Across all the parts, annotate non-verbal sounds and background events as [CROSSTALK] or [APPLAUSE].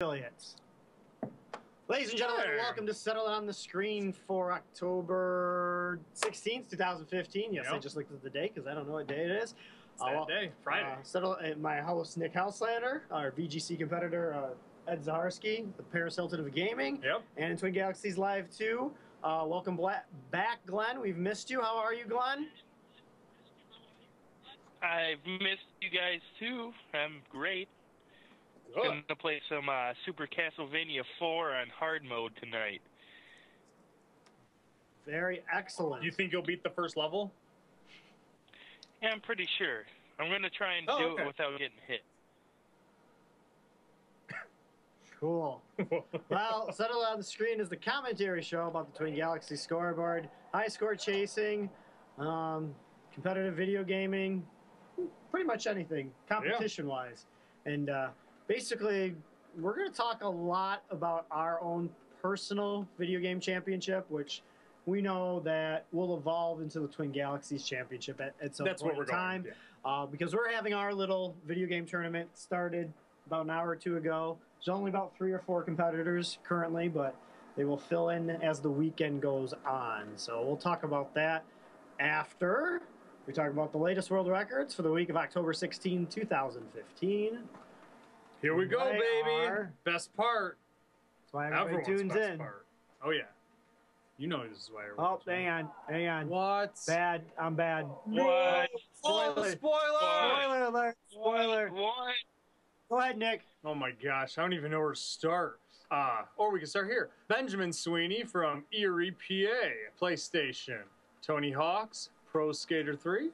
affiliates. Ladies and gentlemen, Sure. welcome to Settle on the Screen for October 16th, 2015. Yes, I just looked at the day because I don't know what day it is. It's that well, day, Friday. Uh, settle at my host, Nick Houselander, our VGC competitor, uh, Ed Zaharski, the Paris Hilton of gaming, yep. and in Twin Galaxies Live 2. Uh, welcome bla- back, Glenn. We've missed you. How are you, Glenn? I've missed you guys too. I'm great. Good. Gonna play some uh, Super Castlevania 4 on hard mode tonight. Very excellent. You think you'll beat the first level? Yeah, I'm pretty sure. I'm gonna try and Oh, do okay. it without getting hit. Cool. [LAUGHS] well, Settle on the Screen is the commentary show about the Twin Galaxies scoreboard, high score chasing, um, competitive video gaming, pretty much anything competition wise. And uh, basically, we're going to talk a lot about our own personal video game championship, which we know that will evolve into the Twin Galaxies championship at, at some That's point what we're in time going. uh, because we're having our little video game tournament started about an hour or two ago. There's only about three or four competitors currently, but they will fill in as the weekend goes on. So we'll talk about that after we talk about the latest world records for the week of October 16, 2015. That's Here we go, They baby. are- Best part. why everybody Everyone's tunes best in. part. Oh yeah. You know this is why. Oh, everyone's hang on, hang on. What? Bad, I'm bad. What? Oh, Spoiler. spoiler! Spoiler alert! Spoiler! What? Go ahead, Nick. Oh my gosh, I don't even know where to start. Uh, or we can start here. Benjamin Sweeney from Erie, PA, PlayStation. Tony Hawks, Pro Skater 3.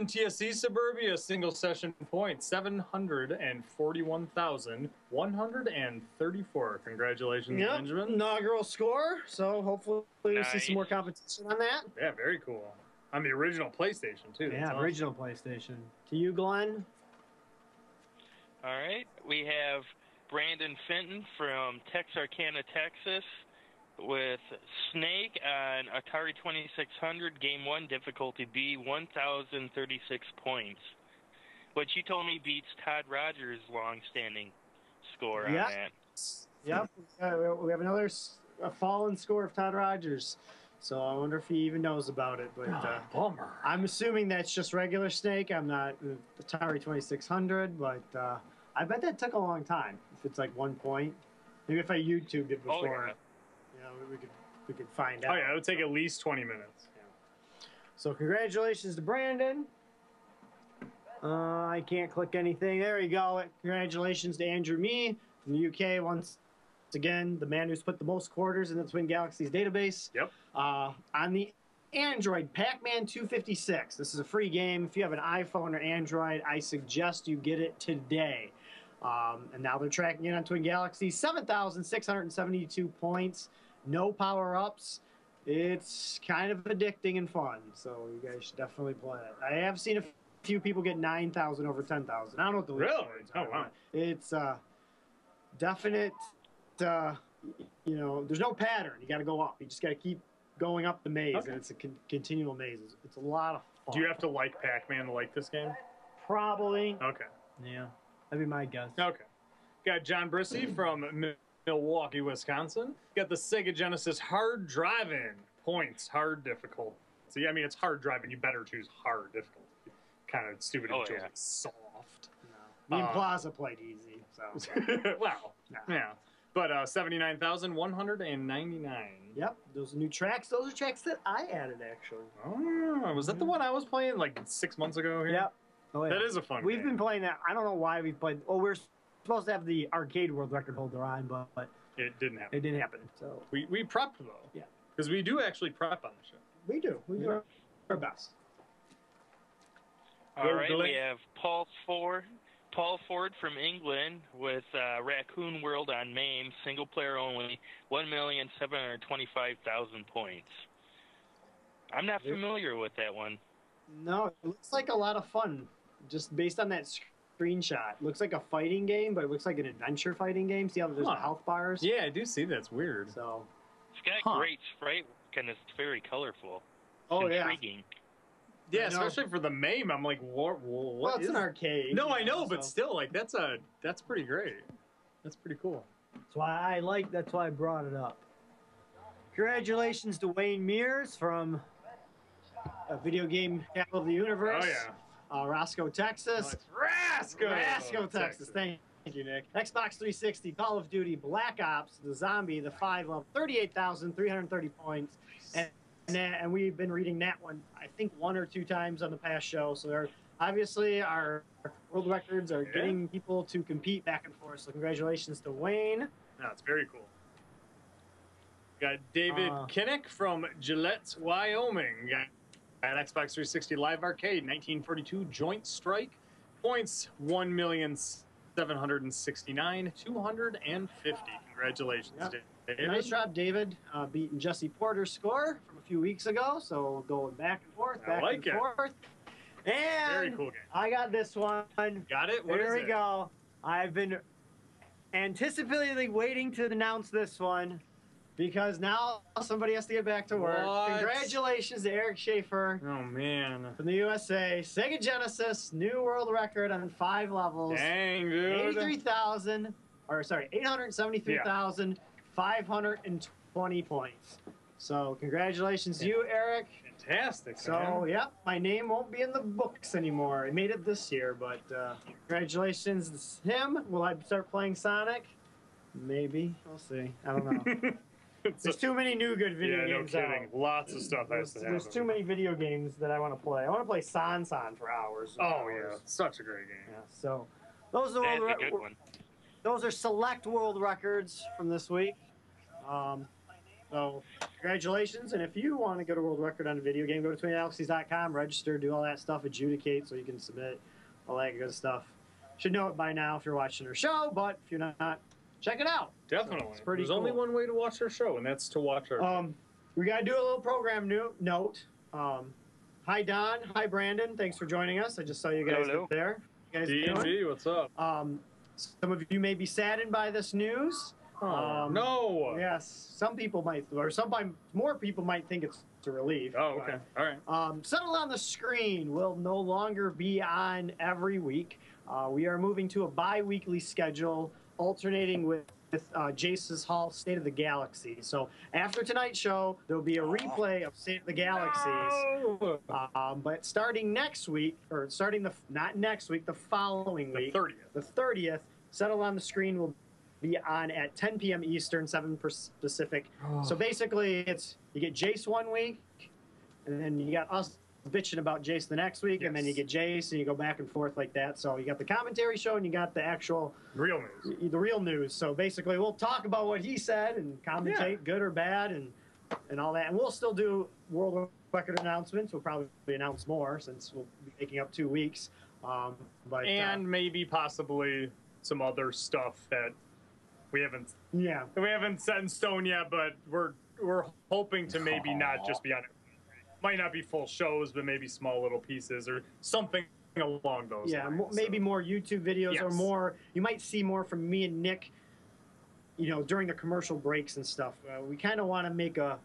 NTSC Suburbia single session points 741,134. Congratulations, Yep, Benjamin. inaugural score. So hopefully we'll see some more competition on that. Yeah, very cool. On the original PlayStation, too. Yeah, awesome. original PlayStation. To you, Glenn. All right. We have Brandon Fenton from Texarkana, Texas, with Snake on Atari 2600, Game 1, difficulty B, 1,036 points. Which you told me beats Todd Rogers' long-standing score on Yeah. that. Yep. Uh, we have another s- a fallen score of Todd Rogers. So I wonder if he even knows about it. But uh, Ah, bummer. I'm assuming that's just regular Snake. I'm not uh, Atari 2600, but uh, I bet that took a long time. If it's like one point, maybe if I YouTubed it Oh, before, yeah. Know, we could we could find out. Oh, yeah, it would take at least 20 minutes. Yeah. So congratulations to Brandon. Uh, I can't click anything. There you go. Congratulations to Andrew Me from the UK once again, the man who's put the most quarters in the Twin Galaxies database. Yep. Uh, on the Android, Pac-Man 256. This is a free game. If you have an iPhone or Android, I suggest you get it today. Um, and now they're tracking it on Twin Galaxies. 7,672 points. No power-ups. It's kind of addicting and fun, so you guys should definitely play it. I have seen a few people get 9,000 over 10,000. I don't know what the lead Really? scores Oh, wow. It's uh, definite, uh, you know, there's no pattern. You got to go up. You just got to keep going up the maze, Okay. and it's a con- continual maze. It's, it's a lot of fun. Do you have to like Pac Man to like this game? Probably. Okay. Yeah. That'd be my guess. Okay. Got John Brissy from Mi- Milwaukee, Wisconsin. Got the Sega Genesis hard driving points, hard difficult. So yeah, I mean it's hard driving. You better choose hard difficult. Kind of stupid if Oh, you yeah. soft. No. Me and Uh, Plaza played easy, so. [LAUGHS] well, Nah. yeah. But uh, seventy nine thousand one hundred and ninety nine. Yep, those are new tracks. Those are tracks that I added, actually. Oh, was that the one I was playing like six months ago? Here? Yep. Oh, yeah. That is a fun. We've game. been playing that. I don't know why we've played. Oh, we're supposed to have the arcade world record holder on, but, but It didn't happen. it didn't happen. So We we prepped though. Yeah. Because we do actually prep on the show. we do. We do our- our best. All Well, right, Glenn- we have Paul Ford, Paul Ford from England with uh, Raccoon World on MAME, single player only, one million seven hundred twenty-five thousand points. I'm not familiar with that one. No, it looks like a lot of fun. Just based on that screenshot, looks like a fighting game, but it looks like an adventure fighting game. See how there's Huh. the health bars? Yeah, I do see that's weird. So, It's got Huh. great sprite work and it's very colorful. oh yeah. Intriguing. Yeah, I know. especially for the MAME, I'm like, what? Well, it's is an arcade. No, I know, but still, like that's a that's pretty great. That's pretty cool. That's why I like. That's why I brought it up. Congratulations to Wayne Mears from a video game capital of the universe. Oh yeah. Uh, Roscoe, Texas. Rasco. Rasco, Texas. Thank you, Nick. Xbox 360, Call of Duty, Black Ops, the Zombie, the five level, 38,330 points. And, and, we've been reading that one, I think, one or two times on the past show. So there, obviously, our world records are Yeah. getting people to compete back and forth. So congratulations to Wayne. No, it's very cool. Got David Uh, Kinnick from Gillette, Wyoming. Got at Xbox 360 Live Arcade, 1942 Joint Strike. Points 1,769,250. Congratulations, Yep. David. Nice job, David, uh, beating Jesse Porter's score from a few weeks ago. So going back and forth, I back like and it. forth. And Very cool game. I got this one. Got it? What there we it? go. I've been anticipatingly waiting to announce this one because now somebody has to get back to work. What? Congratulations to Eric Schaefer Oh, man. from the USA. Sega Genesis, new world record on five levels. Dang, dude. 83,000, or sorry, 873,520 points. So, congratulations to you, Eric. Fantastic. So, man. yep, my name won't be in the books anymore. I made it this year, but uh, congratulations to him. Will I start playing Sonic? Maybe. We'll see. I don't know. [LAUGHS] It's There's too many new good video yeah, no games kidding. out. Lots of stuff has There's, to there's too many video games that I want to play. I want to play San San for hours. and Oh, yeah. Such a great game. Yeah, so those are That's world a good one. those are select world records from this week. Um, so congratulations, and if you want to get a world record on a video game, go to twingalaxies.com, register, do all that stuff, adjudicate, so you can submit all that good stuff. Should know it by now if you're watching our show, but if you're not, check it out. Definitely. it's pretty There's only one way to watch our show, and that's to watch our. Um, we got to do a little program new, note. Um, hi Don, hi Brandon, thanks for joining us. I just saw you guys Hello. there. You guys D doing? and G, what's up? Um, some of you may be saddened by this news. Oh, Um, no. Yes, some people might, or some more people might think it's a relief. Oh, okay. All right. Um, Settle on the Screen will no longer be on every week. Uh, we are moving to a bi-weekly schedule, alternating with, with uh, Jace's Hall State of the Galaxy. So after tonight's show, there will be a replay of State of the Galaxies. No! Um, but starting next week, or starting the not next week, the following week, The 30th. the 30th, Settle on the Screen will be on at 10 p.m. Eastern, 7 Pacific. So basically, it's you get Jace one week, and then you got us bitching about Jace the next week, and then you get Jace, and you go back and forth like that. So you got the commentary show, and you got the actual, real news. the real news. So basically, we'll talk about what he said and commentate, good or bad, and and all that. And we'll still do world record announcements. We'll probably announce more since we'll be making up two weeks. Um, but uh, And maybe possibly some other stuff that we haven't yeah, we haven't set in stone yet, but we're we're hoping to maybe not just be on it. Might not be full shows, but maybe small little pieces or something along those yeah, lines. mo- maybe so. more YouTube videos or more. You might see more from me and Nick. You know, during the commercial breaks and stuff. Uh, we kind of want to make a,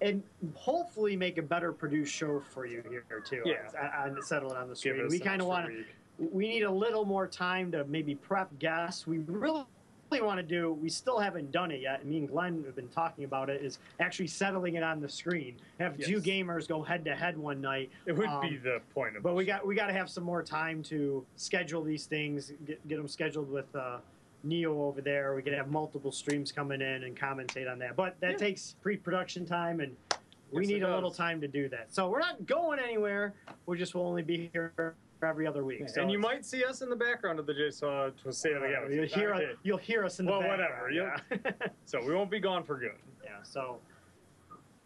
and hopefully make a better produced show for you here too. Yeah. on, on settle it on the screen. We kind of want to. we need a little more time to maybe prep guests. We really want to do. We still haven't done it yet. Me and Glenn have been talking about it. Is actually settling it on the screen. Have two gamers go head to head one night. It would Um, be the point of. But we show. got we got to have some more time to schedule these things. Get, get them scheduled with uh, Neo over there. We could have multiple streams coming in and commentate on that. But that Yeah. takes pre-production time, and we Yes, need a little time to do that. So we're not going anywhere. We just will only be here every other week. so and you might see us in the background of the J Saw to say it again. You'll hear, Okay. you'll hear us in the Well, background. whatever, Yeah. [LAUGHS] So we won't be gone for good. yeah. So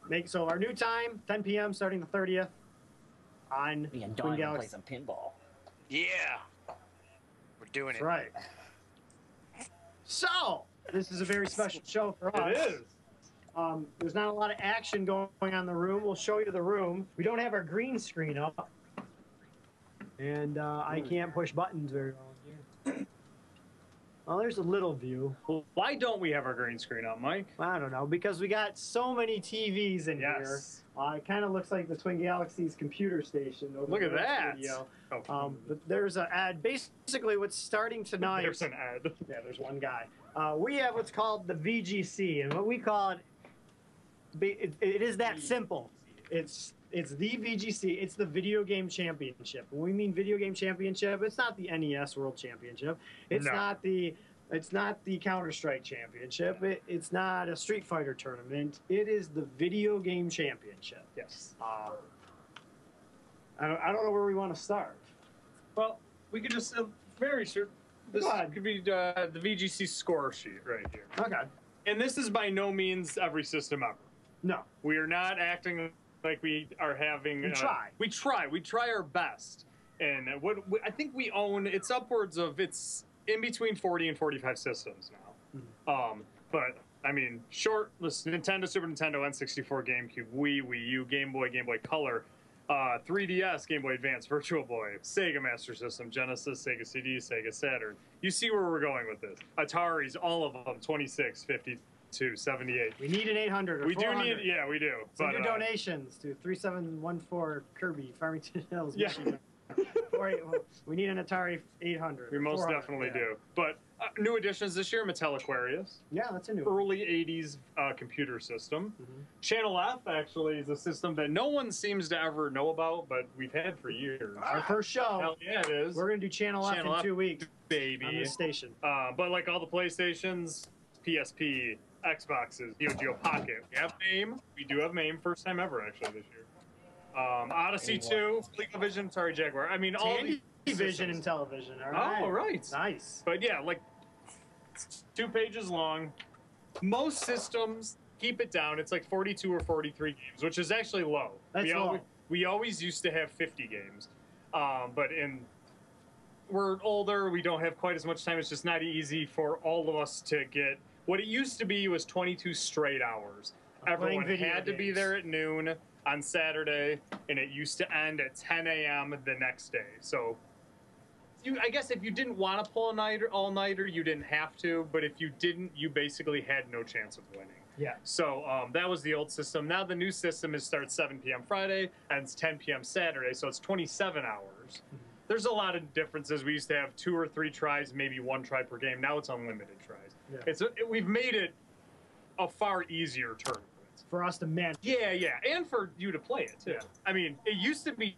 make so our new time 10 p.m. starting the 30th on Me and Twin Don Galaxy. play some pinball. Yeah. We're doing That's it. right. So this is a very special show for us. It is. Um, there's not a lot of action going on in the room. We'll show you the room. We don't have our green screen up, and uh, I can't push buttons very well here. Well, there's a little view. Well, why don't we have our green screen up, Mike? I don't know because we got so many TVs in here. Yes. Uh, it kind of looks like the Twin Galaxies computer station. Over Look at that. Studio. Oh, Um, but there's an ad. Basically, what's starting [LAUGHS] tonight. there's an ad. Yeah, there's one guy. Uh, we have what's called the VGC, and what we call it, it, it is that simple. It's it's the VGC. It's the Video Game Championship. When we mean Video Game Championship, it's not the NES World Championship. It's No. not the it's not the Counter Strike Championship. It, it's not a Street Fighter tournament. It is the Video Game Championship. Yes. Uh, I, don't, I don't know where we want to start. Well, we could just uh, very sure. This could be uh, the VGC score sheet right here. Okay. And this is by no means every system ever. No. We are not acting like we are having. We uh, try. We try. We try our best. And what we, I think we own, it's upwards of it's in between 40 and 45 systems now. Mm-hmm. Um, but I mean, short list: Nintendo, Super Nintendo, N64, GameCube, Wii, Wii U, Game Boy, Game Boy Color. Uh, 3DS, Game Boy Advance, Virtual Boy, Sega Master System, Genesis, Sega CD, Sega Saturn. You see where we're going with this. Atari's, all of them, 26, 52, 78. We need an 800 or We do need, yeah, we do. Send But, your uh, donations to 3714 Kirby, Farmington [LAUGHS] Hills, Yeah. Michigan. Or we need an Atari 800. we most definitely yeah. do. But uh, new additions this year Mattel Aquarius, Yeah, that's a new one. early 80s uh, computer system. Mhm. Channel F actually is a system that no one seems to ever know about, but we've had for years. Our first show. Hell yeah, it is. We're going to do Channel, Channel F F. in two weeks Baby. on this station. Uh, but like all the PlayStations, PSP, Xboxes, Neo Geo Pocket, we have MAME. We do have MAME, first time ever actually this year. Um, Odyssey 2, ColecoVision, sorry Jaguar. I mean all the Vision and television. All right. Oh, right. Nice. But yeah, like two pages long. Most systems keep it down. It's like 42 or 43 games, which is actually low. That's we low. Always, we always used to have 50 games, um, but in we're older. We don't have quite as much time. It's just not easy for all of us to get. What it used to be was 22 straight hours. Everyone had to be there at noon on Saturday, and it used to end at 10 a.m. the next day. So, you, I guess if you didn't want to pull a nighter, all nighter, you didn't have to. But if you didn't, you basically had no chance of winning. Yeah. So um, that was the old system. Now the new system is starts 7 p.m. Friday and it's 10 p.m. Saturday, so it's 27 hours. Mm-hmm. There's a lot of differences. We used to have two or three tries, maybe one try per game. Now it's unlimited tries. Yeah. It's it, we've made it a far easier tournament. For us to manage. Yeah, yeah, and for you to play it too. Yeah. I mean, it used to be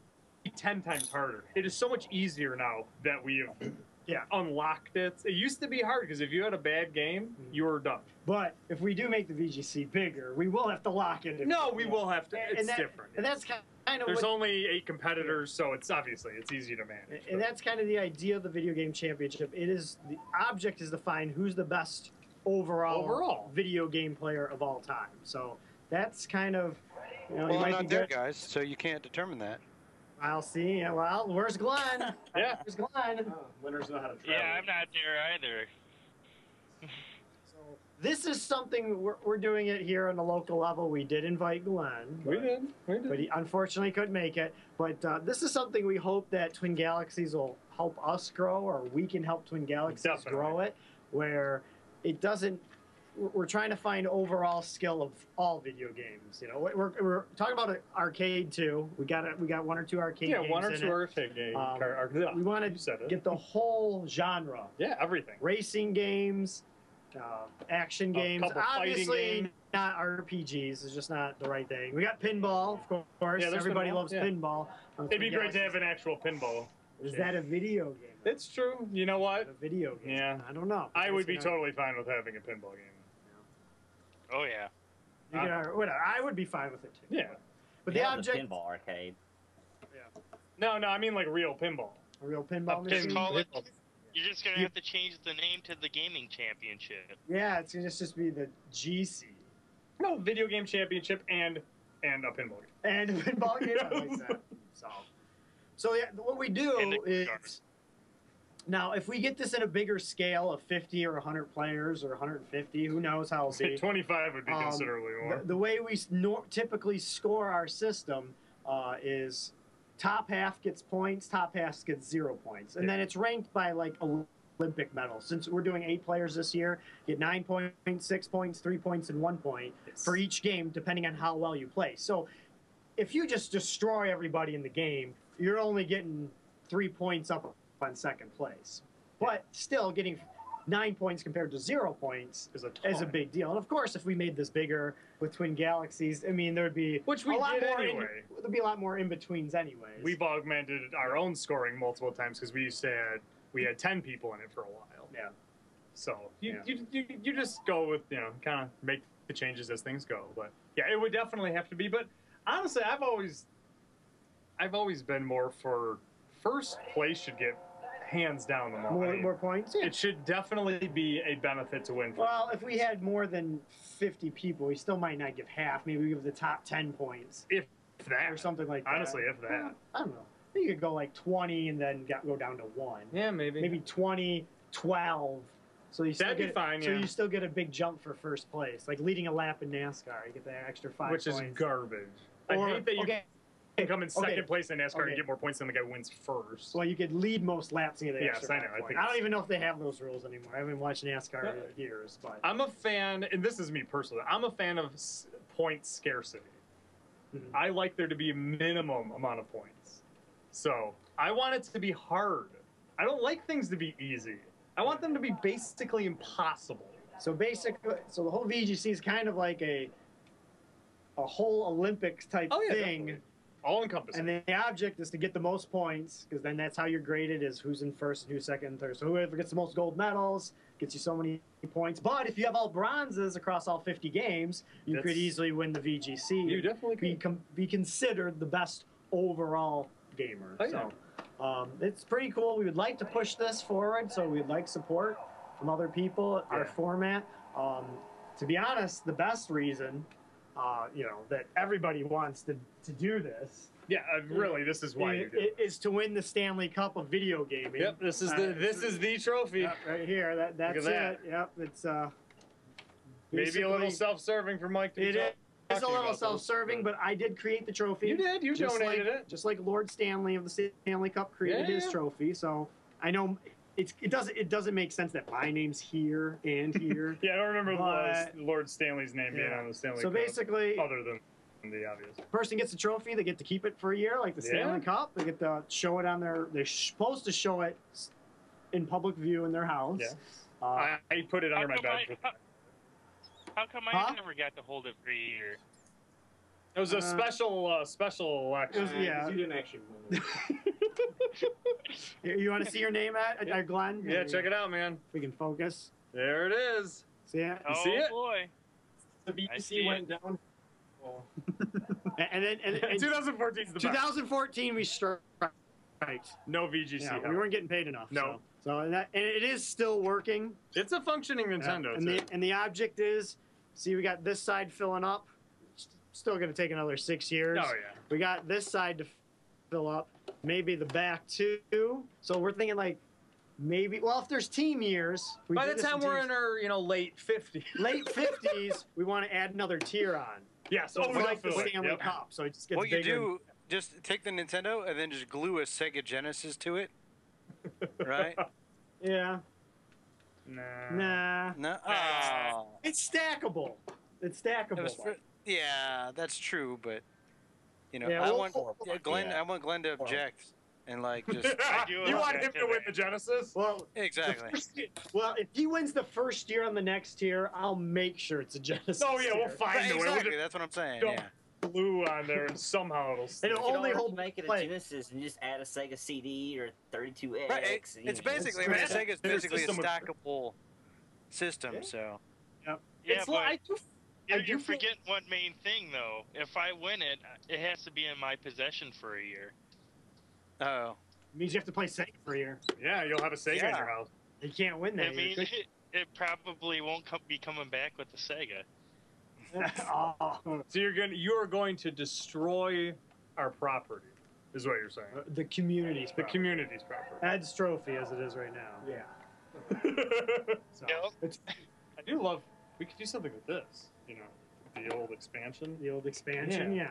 ten times harder. It is so much easier now that we have Yeah. unlocked it. It used to be hard because if you had a bad game, Mm-hmm. you were done. But if we do make the VGC bigger, we will have to lock it. No, we will have to. And It's that- different. And that's kind of There's what, only eight competitors, so it's obviously it's easy to manage. and that's kind of the idea of the video game championship. It is the object is to find who's the best overall, Overall. video game player of all time. So that's kind of you know you Well, I'm might not be there, good. guys, so you can't determine that. I'll see. Well, where's Glenn? Yeah. Where's Glenn? Winners know how to travel. Yeah, I'm not there either. This is something we're, we're doing it here on the local level. We did invite Glenn. We did. We did. but he unfortunately couldn't make it. But uh, this is something we hope that Twin Galaxies will help us grow, or we can help Twin Galaxies Definitely. grow it, where it doesn't. we're- trying to find overall skill of all video games. You know, we're, we're talking about arcade too. We got it. We got one or two arcade. Games. Yeah, games one or two arcade games. Um, Car- ar- yeah, We want to get the whole genre: yeah, everything. racing games, uh, action games. couple Obviously, games. not RPGs. It's just not the right thing. We got pinball, of course. Yeah, Everybody pinball, loves yeah. pinball. on It'd be Twin great to have an actual pinball. Is that a video game? It's true. You know what? A video game. Yeah. I don't know. I would be gonna- totally fine with having a pinball game. Oh yeah. you can- whatever. I would be fine with it too. Yeah. But the have object, pinball arcade. Yeah. No, no, I mean like real pinball. a real pinball A machine. Just call it. pinball. You're just gonna have to change the name to the gaming championship. Yeah, it's gonna just be the GC No, video game championship and and a pinball game. and a pinball game. I [LAUGHS] like that. So, so yeah, what we do is now if we get this in a bigger scale of 50 or 100 players or 150, who knows how it'll be. [LAUGHS] 25 would be Um, considerably more. The, the way we s- nor- typically score our system uh, is top half gets points, top half gets zero points, and then it's ranked by like Olympic medals. Since we're doing eight players this year, you get nine points, six points, three points, and one point for each game, depending on how well you play. So if you just destroy everybody in the game, you're only getting three points up on second place, but still getting nine points compared to zero points Is a is a big deal. And of course, if we made this bigger with Twin Galaxies, I mean, there would be Which we a lot did more. anyway. In, there'd be a lot more in betweens, anyways. We've augmented our own scoring multiple times because we used to had we had ten people in it for a while. yeah. So you, Yeah. you, you, you just go with you know kind of make the changes as things go. But yeah, it would definitely have to be. But honestly, I've always I've always been more for first place should get hands down the most. more more points. Yeah. It should definitely be a benefit to win. For Well, if we had more than 50 people, we still might not give half. Maybe we give the top 10 points if that or something like that. honestly, if that. I don't know. You could go like 20 and then go down to one. Yeah, maybe. Maybe 20, 12. So you still That'd be get fine, So yeah. you still get a big jump for first place, like leading a lap in NASCAR. You get that extra five which is garbage. Or- I hate that you okay, can come in second okay, place in NASCAR okay. and get more points than the guy who wins first. Well, you could lead most laps in the Yes, I know. I think I don't even know if they have those rules anymore. I haven't watched NASCAR Yeah. in years, but I'm a fan, and this is me personally. I'm a fan of point scarcity. Mhm. I like there to be a minimum amount of points. So I want it to be hard. I don't like things to be easy. I want them to be basically impossible. So basically, so the whole VGC is kind of like a a whole Olympics type Oh yeah, thing, definitely. All encompassing. and the object is to get the most points because then that's how you're graded is who's in first and who's second and third. So whoever gets the most gold medals gets you so many points. But if you have all bronzes across all 50 games, you could easily win the VGC. you definitely be could. com- be considered the best overall gamer. Oh, yeah. So um, it's pretty cool. We would like to push this forward, so we'd like support from other people. Our format. Um, to be honest, the best reason, uh, you know, that everybody wants to, to do this Yeah, uh, really, this is why i- you do. it. is to win the Stanley Cup of video gaming. Yep, this is Uh, the this is the trophy. Yep, right here. That that's that. it. Yep, it's uh. Maybe a little self-serving for Mike. To It. It's a little self-serving, but I did create the trophy. you did. You just donated like, it. Just like Lord Stanley of the Stanley Cup created Yeah, his yeah. trophy, so I know it's it doesn't it doesn't make sense that my name's here and here. [LAUGHS] Yeah, I don't remember But- Lord Stanley's name being Yeah. on the Stanley so Cup, basically, other than the obvious. person gets a trophy, they get to keep it for a year, like the Stanley Yeah. Cup. They get to show it on their. They're supposed to show it in public view in their house. Yeah. Uh, I, I put it under my bed. I- how- How come I Huh? never got to hold it for a year? It was a Uh, special uh, special election. Was- yeah. You didn't actually win. [LAUGHS] you want to see your name at, at Glenn? Yeah, check it out, man. We can focus. There it is. See it? oh see it? boy! The I see VC it. went down. Oh. [LAUGHS] And, and then and, and [LAUGHS] 2014 is the best. 2014 we striked. No VGC. Yeah, we weren't getting paid enough. No. So, so and, that, and it is still working. It's a functioning Nintendo. Yeah, and the and the object is, see, we got this side filling up. S- Still going to take another six years. oh yeah. We got this side to fill up. Maybe the back too. So we're thinking like maybe. Well, if there's team years, we By the this time we're teams- in our you know late 50s. [LAUGHS] late 50s, we want to add another tier on. yes. So oh, it's like the definitely. Stanley Yep. Cup. So it just gets What you bigger. do, just take the Nintendo and then just glue a Sega Genesis to it, [LAUGHS] right? Yeah. Nah. Nah. No. Oh. It's stackable. It's stackable. It was for, yeah, that's true, but you know, Yeah, I we'll- want yeah, Glenn. yeah. I want Glenn to object and like [LAUGHS] just [LAUGHS] you want him to to win the Genesis? well, exactly. first- well, if he wins the first year on the next tier, I'll make sure it's a Genesis. Oh yeah, we'll tier. find Right, a way. We'll exactly. just That's what I'm saying. Don't- Yeah. glue on there and somehow it'll stick. It'll only always hold make it a play. Genesis and just add a Sega CD or 32X. Right. It, and, it's basically. I true. mean, Sega's basically a stackable system. Yeah. So Yeah, it's but li- I do, I you're, do you're feel- forgetting one main thing though. If I win it, it has to be in my possession for a year. oh, means you have to play Sega for a year. Yeah, you'll have a Sega in your house. You can't win that. I mean, year. it, it probably won't come, be coming back with the Sega. oh, [LAUGHS] [LAUGHS] So you're gonna you are going to destroy our property, is what you're saying. Uh, the community's The property. community's property. Ed's trophy as it is right now. Yeah. [LAUGHS] So Yep. it's I do love. We could do something with this. You know, the old expansion. the old expansion. Yeah.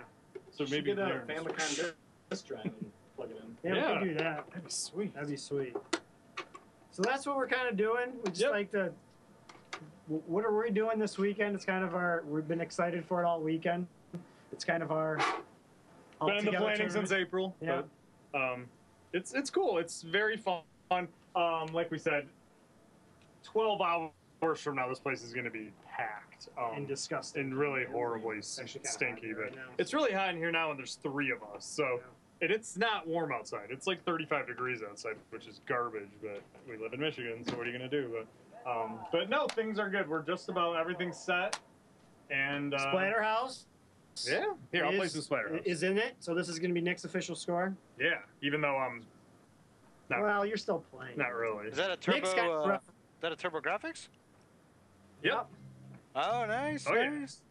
So Should maybe get a there- Famicom disc drive and plug it in. Yeah, we Yeah. can do that. That'd be sweet. That'd be sweet. So that's what we're kind of doing. We just Yep. like to. wh- What are we doing this weekend? It's kind of our. We've been excited for it all weekend. It's kind of our. Been in the all-together planning tournament. since April. Yeah. But, um, it's it's cool. It's very fun. Um, like we said, 12 hours from now, this place is going to be packed. Um, and disgusting. and really horribly s- Actually kinda hot stinky. But right now. it's really hot in here now, and there's three of us. So, Yeah. and it's not warm outside. It's like 35 degrees outside, which is garbage. But we live in Michigan, so what are you gonna do? But, um, but no, things are good. We're just about everything's set. And uh, Splatterhouse. Yeah, here I'll play is- some Splatterhouse. Is in it, so this is going to be Nick's official score. yeah, even though I'm not Well, you're still playing. not really. Is that a turbo? Nick's got Uh, is that a TurboGrafx? Yep. Oh, nice. Oh, yeah. nice.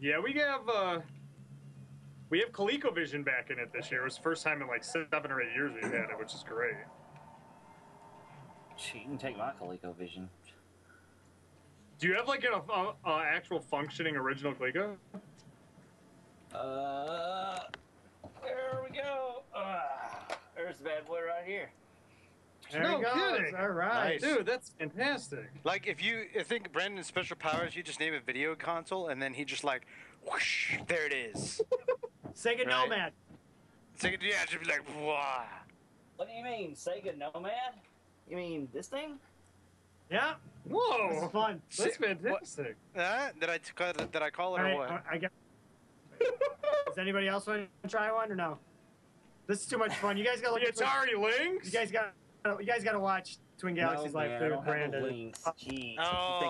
Yeah, we have uh, we have ColecoVision back in it this year. It was the first time in like seven or eight years we've had it, which is great. She can take my ColecoVision. Do you have like an uh, uh, actual functioning original Coleco? Uh, there we go. Uh, there's the bad boy right here. There No he goes. kidding. All right. Nice. Dude, that's fantastic. Like if you I think Brandon's special powers, you just name a video console, and then he just like, whoosh, there it is. [LAUGHS] Sega Right. Nomad. Sega, you could- yeah, just be like, wow. What do you mean, Sega Nomad? You mean this thing? Yeah, this Whoa, is fun. [LAUGHS] that's fantastic. Uh, did I t- call did I call it All or right, what? I, I got. [LAUGHS] Does anybody else want to try one or no? This is too much fun. You guys got to The look at Atari Lynx. You guys got. You guys got to watch Twin Galaxies no, Live man, I through Brandon. no. Jeez. Oh. You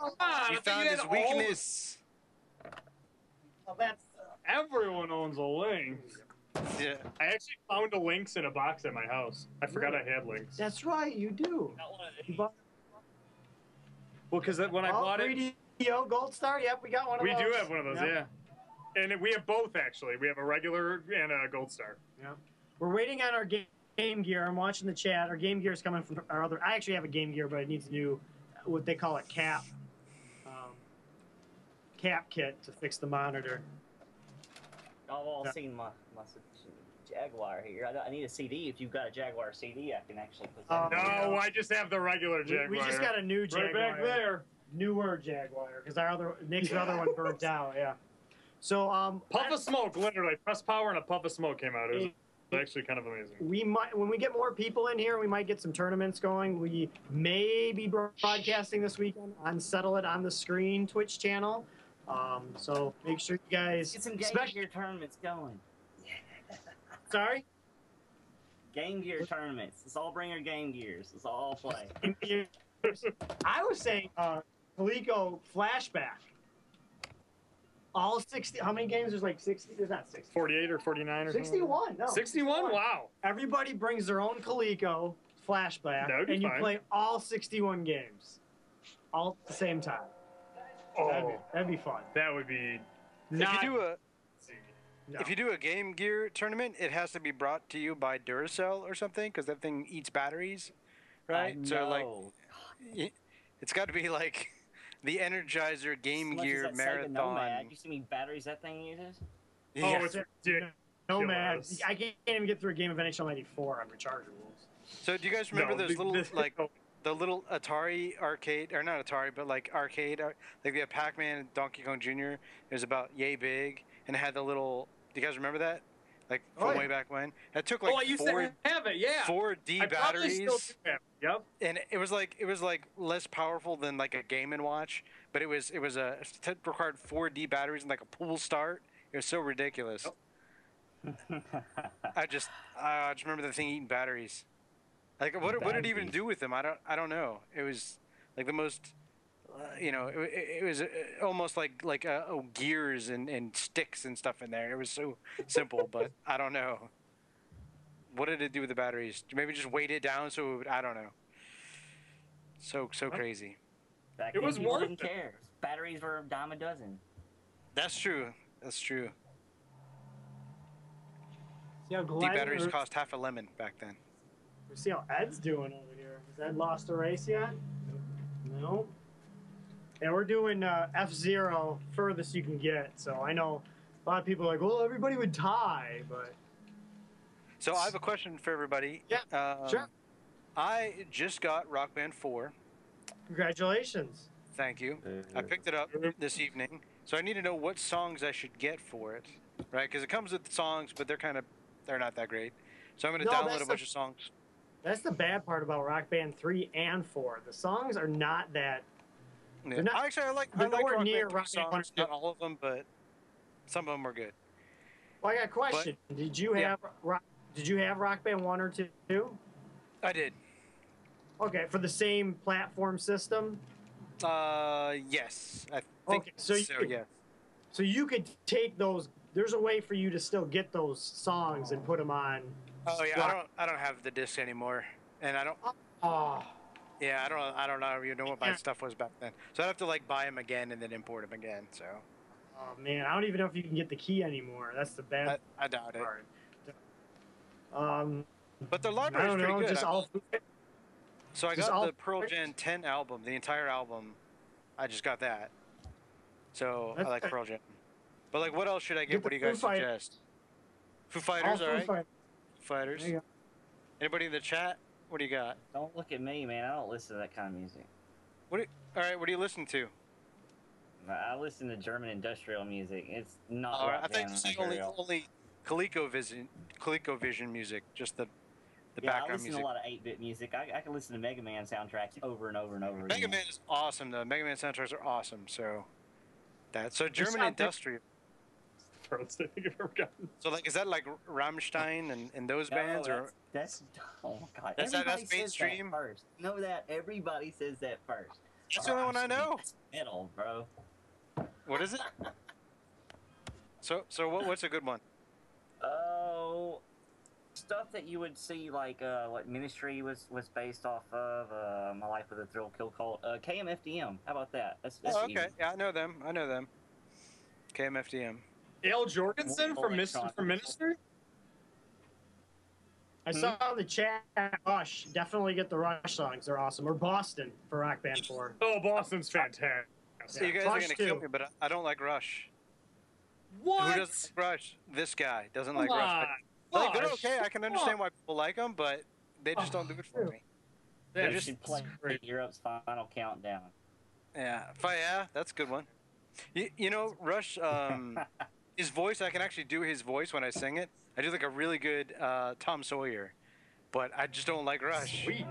Oh, Ah, You found had his all- weakness. oh, that's. Everyone owns a Lynx. Yeah. I actually found a Lynx in a box at my house. I forgot I had Lynx. That's right. You do. Not one of You bought Well, because when I oh, bought it, 3DO Gold Star. Yep, we got one of we those. We do have one of those. Yep. Yeah, and we have both actually. We have a regular and a Gold Star. Yeah. We're waiting on our game, game Gear. I'm watching the chat. Our Game Gear is coming from our other. I actually have a Game Gear, but it needs a new, what they call it, cap, um, cap kit to fix the monitor. Y'all all Yeah. seen my, my Jaguar here. I, I need a CD. If you've got a Jaguar CD, I can actually put that. Oh, in. No, I just have the regular We, Jaguar. we just got a new Jaguar. right Jaguar. back there. Newer Jaguar, because our other Nick's other one burnt [LAUGHS] out. Yeah. So um, Puff of smoke, literally. Press power and a puff of smoke came out. It was actually kind of amazing. we might when we get more people in here, we might get some tournaments going. We may be broadcasting this weekend on Settle It on the Screen Twitch channel. Um, so make sure you guys, Get some Game especially, Gear tournaments going. [LAUGHS] sorry, Game Gear tournaments. Let's all bring our Game Gears. Let's all play. I was saying uh, Coleco Flashback. All sixty. How many games? There's like sixty. There's not sixty. 48 or 49 or something? Sixty-one. No. 61? Wow. Everybody brings their own Coleco Flashback, That would be and you fine. play all sixty-one games, all at the same time. That'd, be, Oh, that'd be fun. that would be If you do a No. if you do a Game Gear tournament, it has to be brought to you by Duracell or something because that thing eats batteries, right? I So like, it's got to be like the Energizer Game As much as Gear that Sega marathon. Nomad, you see how many batteries that thing uses? oh, Yeah. it's ridiculous. no man, I can't even get through a game of NHL '94 on rechargeables. So do you guys remember No, those the- little the- like [LAUGHS] the little Atari arcade or not Atari but like arcade uh, like we had Pac-Man and Donkey Kong Jr. It was about yay big and it had the little. Do you guys remember that? Like from Oh, yeah. way back when. It took like oh, I used four to have it, yeah. four D I probably batteries. Still do have it. Yep. and it was like it was like less powerful than like a Game and Watch, but it was it was a it required four D batteries and like a pool start. It was so ridiculous. I just I just remember the thing eating batteries. Like what what did it even do with them? I don't I don't know. It was like the most. Uh, you know, it, it it was uh, almost like like uh, oh, gears and, and sticks and stuff in there. It was so simple, but I don't know. What did it do with the batteries? Maybe just weight it down so it would, I don't know. So so crazy. Back It was people worth didn't it. care. Batteries were a dime a dozen. That's true. That's true. See how D Glenn, batteries or- cost half a lemon back then. We See how Ed's doing over here. Has Ed lost a race yet? No. And we're doing uh, F Zero furthest you can get. So I know a lot of people are like, well, everybody would tie, but So I have a question for everybody. Yeah, Um, sure. I just got Rock Band 4. congratulations. Thank you. I picked it up this evening, so I need to know what songs I should get for it, right? Because it comes with songs, but they're kind of they're not that great. So I'm gonna No, download a the- bunch of songs. That's the bad part about Rock Band 3 and 4. The songs are not that. Yeah. Not- Actually, I like I like Rock near Band Rock songs. Not all of them, but some of them are good. Well, I got a question. did you Yeah. have rock, Did you have Rock Band 1 or 2? I did. Okay, for the same platform system? Uh, yes. I think Okay, so so. you- yeah. So you could take those. There's a way for you to still get those songs and put them on. Oh yeah. I don't. I don't have the disc anymore, and I don't. Oh, Yeah, I don't. I don't know. You know what my Yeah. stuff was back then. So I have to like buy them again and then import them again. So oh man, I don't even know if you can get the key anymore. That's the bad I, I doubt it. Part. Um, But the I library's don't pretty know. good. Just I- all. so I just got all- the Pearl Jam 10 album, the entire album. I just got that. So That's I like. Pearl Jam. But like, what else should I Get get? What do you guys Foo Fight- suggest? Foo all Fighters, Foo all right. Fighters. Foo Fighters. There. Anybody in the chat? What do you got? Don't look at me, man. I don't listen to that kind of music. What? All right, what do you listen to? I listen to German industrial music. It's not All right, rock I think band you only only ColecoVision ColecoVision music, just the the yeah, I background listen music. to a lot of 8-bit music. I, I can listen to Mega Man soundtracks over and over and over Mega again. Man is awesome. The Mega Man soundtracks are awesome. So that so German industrial. Furthest [LAUGHS] I I've ever gotten. So like, is that like Rammstein and, and those No, bands, or that's, that's oh my god. That's- that's Everybody says mainstream? That first. Know that everybody says that first. that's the only one I know. That's metal, bro. What is it? [LAUGHS] So so what, what's a good one? Oh, stuff that you would see like uh, what Ministry was was based off of. Uh, My Life with a Thrill Kill Kult. Uh, KMFDM. How about that? That's, that's Oh, okay, easy. yeah, I know them. I know them. KMFDM. Al Jourgensen from, Mis- Electronic. from Ministry? I saw in the chat. Rush. Definitely get the Rush songs. They're awesome. Or Boston for Rock Band 4. Oh, Boston's fantastic. So you guys Rush are gonna kill me, but I, I don't like Rush. What? Who doesn't like Rush? This guy doesn't Come like Rush. on. Like, they're okay. I can understand why people like them, but they just Oh, don't do it for me. They're just should play great. Europe's Final Countdown. Yeah, Fi- yeah, that's a good one. You, you know, Rush, um, [LAUGHS] his voice, I can actually do his voice when I sing it. I do like a really good uh, Tom Sawyer, but I just don't like Rush. Sweet.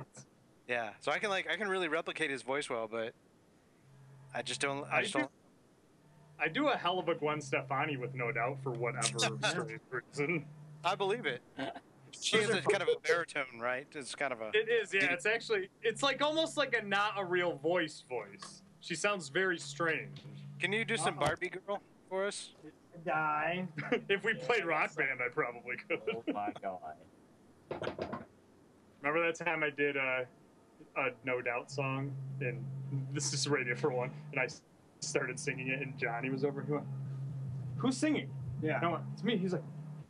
Yeah, so I can like I can really replicate his voice well, but I just don't. I I just do- don't. I do a hell of a Gwen Stefani with no doubt for whatever [LAUGHS] strange reason. I believe it. [LAUGHS] She has a kind of a baritone, right? It's kind of a. It is, yeah. It's actually, it's like almost like a not a real voice voice. She sounds very strange. Can you do some Uh-oh. Barbie girl for us? Die. [LAUGHS] if we played Rock Band, I probably could. Oh my god. Remember that time I did a, a No Doubt song, and this is Radio for One, and I s- started singing it, and Johnny was over. He went, "Who's singing?" Yeah. And I went, "It's me." He's like,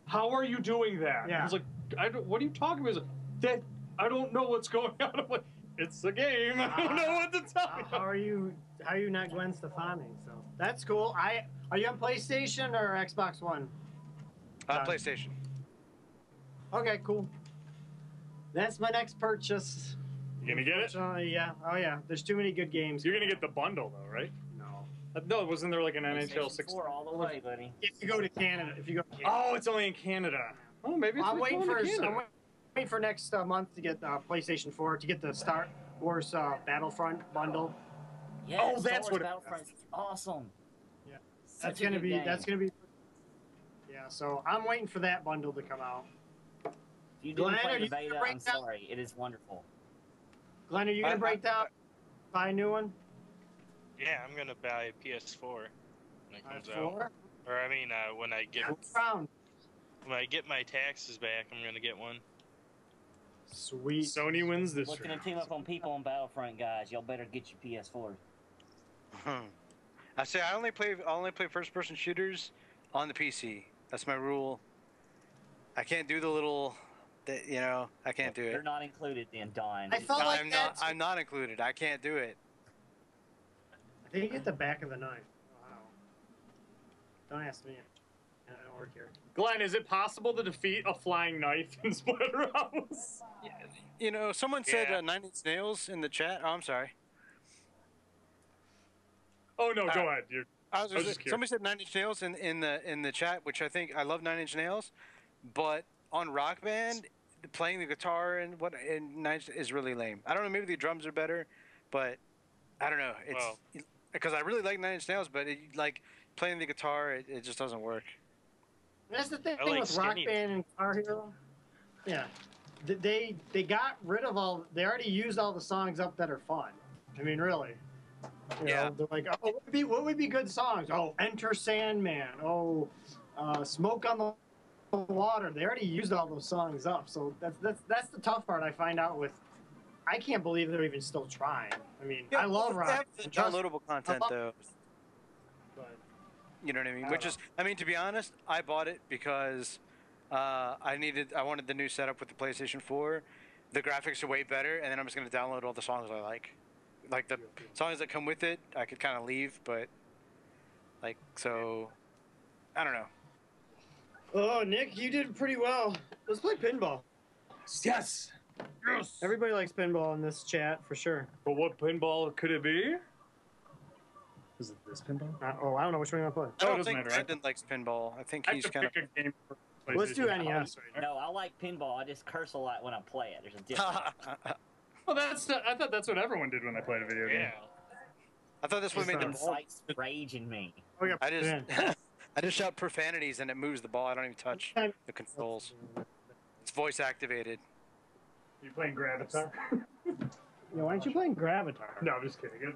"How are you doing that?" Yeah. I was like, I don't, "What are you talking about?" He's like, "That I don't know what's going [LAUGHS] on." I'm like, "It's a game. I don't know what to tell How, you." how are you? How are you not Gwen Stefani? So that's cool. I are you on PlayStation or Xbox One? Uh, PlayStation. Okay, cool. That's my next purchase. You gonna get it? Unfortunately, yeah. Oh yeah. There's too many good games. You're gonna get the bundle though, right? No. Wasn't there like an NHL PlayStation 4 all the way, buddy. If you go to Canada, if you go. To Canada. Oh, it's only in Canada. Oh, maybe it's I'm waiting for. I'm waiting for next uh, month to get uh, PlayStation 4 to get the Star Wars uh, Battlefront bundle. Yeah, Oh, that's what it- Battlefront's awesome. Yeah. Such That's gonna be. game. That's gonna be. Yeah. So I'm waiting for that bundle to come out. If you didn't Glenn, play are the you gonna beta, break I'm down- sorry. It is wonderful. Glenn, are you gonna I- break I- down? Buy a new one. Yeah, I'm gonna buy a PS4 when it comes out. four. Or I mean, uh, when I get Round. when I get my taxes back, I'm gonna get one. Sweet. Sony wins this Looking to team up on people on Battlefront, guys. Y'all better get your PS4. I say I only play I only play first person shooters on the PC. That's my rule. I can't do the little, that you know, I can't do it. They're not included in Dawn. I felt like I'm that. not. I'm not included. I can't do it. I think you get the back of the knife. Wow. Don't ask me. I don't work here. Glenn, is it possible to defeat a flying knife in [LAUGHS] Splatterhouse? You know, someone said Yeah. uh, Nine Inch Nails in the chat. Oh, I'm sorry. Oh no, go Uh, ahead. You're, I was, I was just, just somebody said Nine Inch Nails in, in the in the chat, which I think I love Nine Inch Nails, but on Rock Band playing the guitar and what and Nine Inch is really lame. I don't know. Maybe the drums are better, but I don't know. It's Well- because I really like Nine Inch Nails, but it, like playing the guitar, it, it just doesn't work. That's the thing I like with Rock Band and Guitar Hero. Yeah, they they got rid of all. They already used all the songs up that are fun. I mean, really. You Yeah. know, they're like, oh, what would be what would be good songs? Oh, Enter Sandman. Oh, uh, Smoke on the Water. They already used all those songs up. So that's that's that's the tough part. I find out with. I can't believe they're even still trying. I mean, I love they rock. have the and trust me, downloadable content love- though. but- You know what I mean? I Which don't is, I mean, to be honest, I bought it because uh, I needed, I wanted the new setup with the PlayStation 4. The graphics are way better, and then I'm just gonna download all the songs I like. Like the songs that come with it, I could kind of leave, but like so, I don't know. Oh, Nick, you did pretty well. Let's play pinball. Yes. Yes. Everybody likes pinball in this chat for sure. But what pinball could it be? Is it this pinball? Uh, oh, I don't know which one you want to play. Oh, I it don't doesn't think matter. I- Brendan likes pinball. I think I he's kind of. pick a game. For Let's do NES right No, I like pinball. I just curse a lot when I play it. There's a difference. [LAUGHS] Well, that's I thought that's what everyone did when they played a video game. Yeah. I thought this would make the It's ball. incites rage in me. Oh, yeah. I just. [LAUGHS] I just shout profanities and it moves the ball. I don't even touch the controls. It's voice activated. You playing Gravitar? [LAUGHS] Yeah, why aren't you playing Gravitar? no, I'm just kidding. It,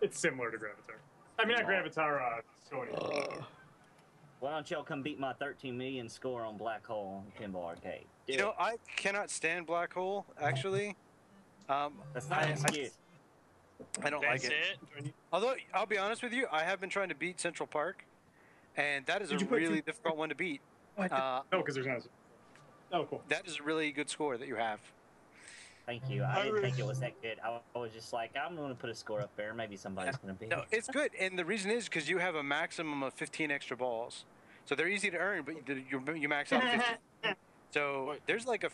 it's similar to Gravitar. I mean, not Gravitar. Uh, Sony. Why don't y'all come beat my 13 million score on Black Hole Pinball Arcade? Do You it. know, I cannot stand Black Hole. Actually, um, that's not I, an I, excuse. I don't That's like it. it. Although I'll be honest with you, I have been trying to beat Central Park, and that is Did a really two- difficult one to beat. Uh, no, because there's not. Oh, cool. that is a really good score that you have. Thank you. I didn't think it was that good. I, I was just like, I'm going to put a score up there. Maybe somebody's going to beat No, it's good, and the reason is because you have a maximum of 15 extra balls, so they're easy to earn, but you, you, you max out 15. [LAUGHS] So there's like a,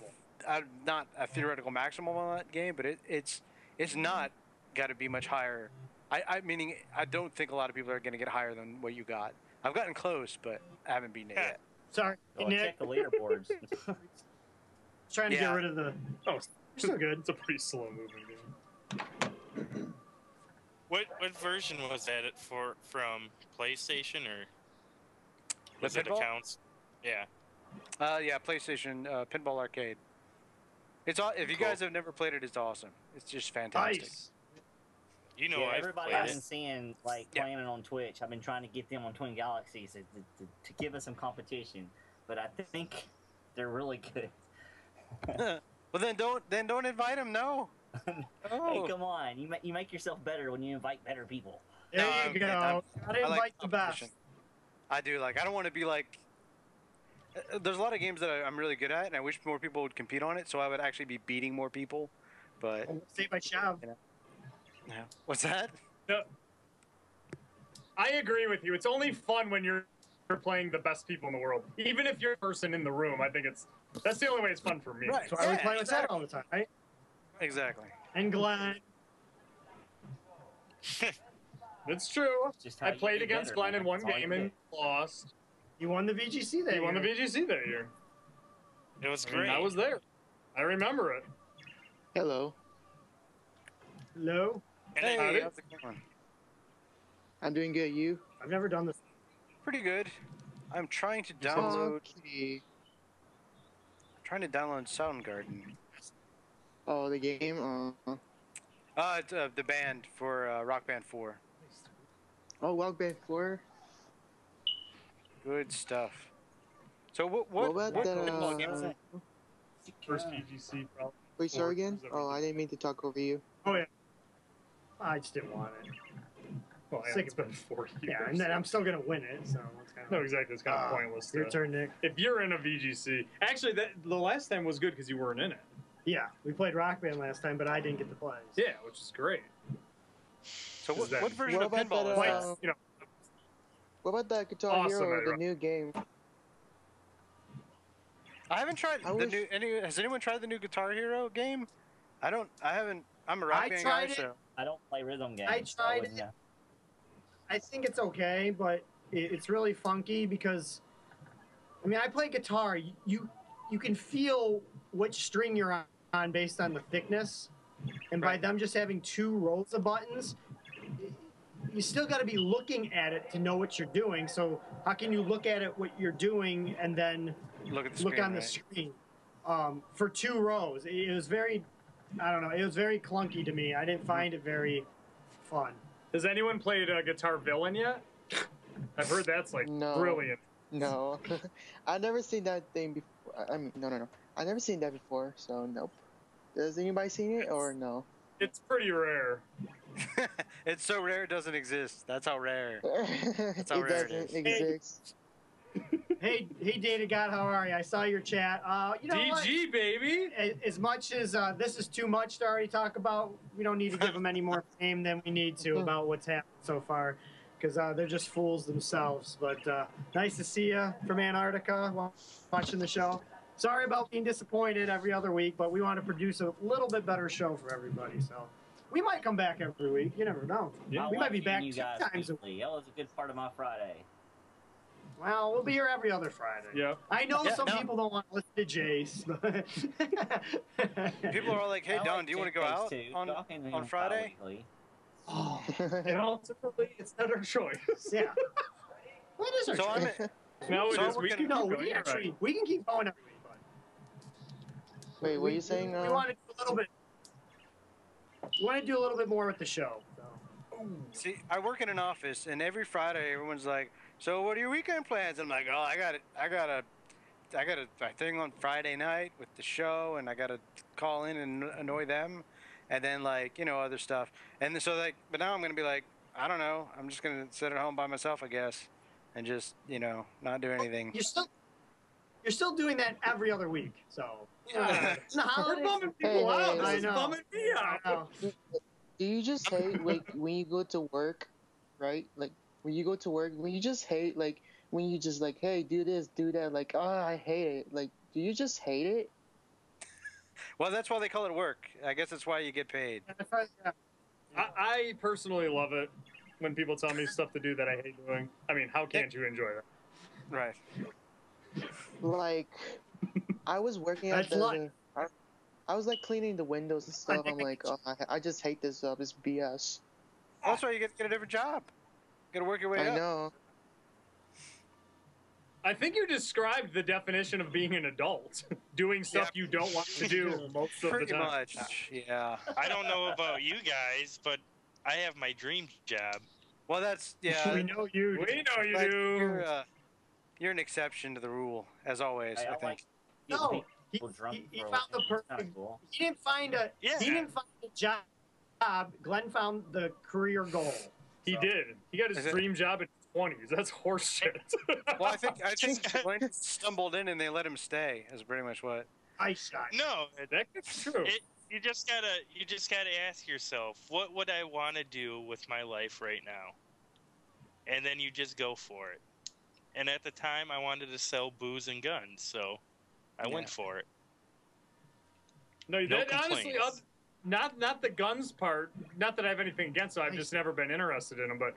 uh, not a theoretical maximum on that game, but it, it's it's not got to be much higher. I, I meaning I don't think a lot of people are going to get higher than what you got. I've gotten close, but I haven't beaten it yet. Sorry, Go Nick. check the leaderboards. [LAUGHS] Trying to Yeah. get rid of the. Oh, You're still good. It's a pretty slow moving game. What what version was that it for from PlayStation or was it pinball? accounts? Yeah. Uh, yeah, PlayStation uh, Pinball Arcade. It's all. If you Cool. guys have never played it, it's awesome. It's just fantastic. Nice. You know yeah, I've everybody played I've it. been seeing, like, Yeah. playing it on Twitch. I've been trying to get them on Twin Galaxies to, to, to give us some competition. But I think they're really good. [LAUGHS] [LAUGHS] well, then don't then don't invite him. [LAUGHS] No. Hey, come on. You, ma- you make yourself better when you invite better people. There No, you I'm- go. I'm- Gotta I invite like the best. I do like. I don't want to be like. uh, There's a lot of games that I, I'm really good at, and I wish more people would compete on it, so I would actually be beating more people. But Say by Shav. yeah. what's that? No. I agree with you. It's only fun when you're you're playing the best people in the world. Even if you're a person in the room, I think it's that's the only way it's fun for me. Right. That's why we Yeah, play with that exactly. all the time, right? Exactly. And Glenn. [LAUGHS] It's true. Just I played against better, Glenn man. in one That's game and lost. You won the VGC that He won the. VGC that year. It was I mean, great. I was there. I remember it. Hello, Hello. And Hey, I- Howdy. how's it going? I'm doing good. You? I've never done this. Pretty good. I'm trying to download. Okay. Trying to download Soundgarden. Oh, the game. Uh, Uh, it's, uh the band for uh, Rock Band Four. oh, Wild Band Four. Good stuff. So what? What, What? about what that? pinball Uh, game is it? First VGC. Probably. wait, sorry again. Oh. I didn't mean to talk over you. Oh yeah. I just didn't want it. Well, yeah, Sick it's been four years. Yeah, and then I'm still gonna win it. So it's kind of No, exactly. It's kind of Ah, pointless. Your to- turn, Nick. If you're in a VGC, actually, that the last time was good because you weren't in it. Yeah, we played Rock Band last time, but I didn't get to play. Yeah, which is great. So what, Is that- what version What of about pinball that, is Like, that? Uh, you know, What about that Guitar Awesome, Hero, the Ira. new game? I haven't tried I the wish- new. Any, has anyone tried the new Guitar Hero game? I don't. I haven't. I'm a rock I band tried guy, it. so I don't play rhythm games. I tried wouldn't it. know. I think it's okay, but it, it's really funky because, I mean, I play guitar. You, you you can feel which string you're on, on based on the thickness, and by them just having two rows of buttons, you still got to be looking at it to know what you're doing. So how can you look at it what you're doing and then Look at the look screen. on the screen um, for two rows? It it was very, I don't know, it was very clunky to me. I didn't find it very fun. Has anyone played uh, Guitar Villain yet? I've heard that's like No. brilliant. No, [LAUGHS] I've never seen that thing before. I mean, no, no, no. I've never seen that before, so nope. Has anybody seen it or no? It's pretty rare. [LAUGHS] it's so rare it doesn't exist. That's how rare. [LAUGHS] it how rare it doesn't is. exist. hey, hey, Data God, how are you? I saw your chat. Uh, you know what? DG baby. A- As much as uh, this is too much to already talk about, we don't need to give them any more fame than we need to about what's happened so far, because uh, they're just fools themselves. But uh, nice to see you from Antarctica watching the show. Sorry about being disappointed every other week, but we want to produce a little bit better show for everybody. So we might come back every week. You never know. Yeah. We might be back two times a week. That was a good part of my Friday. Well, we'll be here every other Friday. Yep. I know Yeah, some no. people don't want to listen to Jace, but People are all like, "Hey, I Don, like do you want to go out too. on Talking on Friday?" bi-weekly. Oh, And ultimately, it's not our choice. yeah. What is our So I'm choice? No, it So is. we're We gonna- can No, keep we going, actually right. we can keep going every week. But Wait, what are you saying? We, Uh, we want to do a little bit. We want to do a little bit more with the show. So. See, I work in an office, and every Friday, everyone's like, "So, what are your weekend plans?" I'm like, "Oh, I got it. I got a, I got a, a thing on Friday night with the show, and I got to call in and annoy them, and then like you know other stuff, and so like, but now I'm gonna be like, I don't know. I'm just gonna sit at home by myself, I guess, and just you know not do anything. You're still you're still doing that every other week. So Yeah. Uh, in the holidays, bumming people Hey, out. hey, This I know. bumming me out. Do you just [LAUGHS] hate like when you go to work, right? Like when you go to work, when you just hate like when you just like, hey, do this, do that, like, oh, I hate it. Like, do you just hate it? Well, that's why they call it work. I guess that's why you get paid. I- I, I personally love it when people tell me stuff to do that I hate doing. I mean, how can't you enjoy that? Right. Like, I was working at the. life. I, I was like cleaning the windows and stuff. I'm like, [LAUGHS] oh, I, I just hate this job. It's BS. That's why you get to get a different job. You gotta work your way I up. know. I think you described the definition of being an adult, [LAUGHS] doing stuff you don't want to do [LAUGHS] most of the Pretty time. much. Yeah. I don't know about you guys, but I have my dream job. Well, that's yeah. [LAUGHS] we know you. We know you But do. You're, uh, you're an exception to the rule, as always. Hey, I I think. like No, he, he, he found the weekend. Perfect. cool. He didn't find a. Yeah. He didn't find a job. Glenn found the career goal. He So- did. He got his Is it- dream job at 20s. That's horseshit. [LAUGHS] Well, I think I think [LAUGHS] Just- stumbled in and they let him stay. Is pretty much what. I shot. No, that is true. it, you just gotta you just gotta ask yourself, what would I want to do with my life right now? And then you just go for it. And at the time, I wanted to sell booze and guns, so I Yeah. went for it. No, No that honestly, complaints. not not the guns part. Not that I have anything against it. I've just never been interested in them. But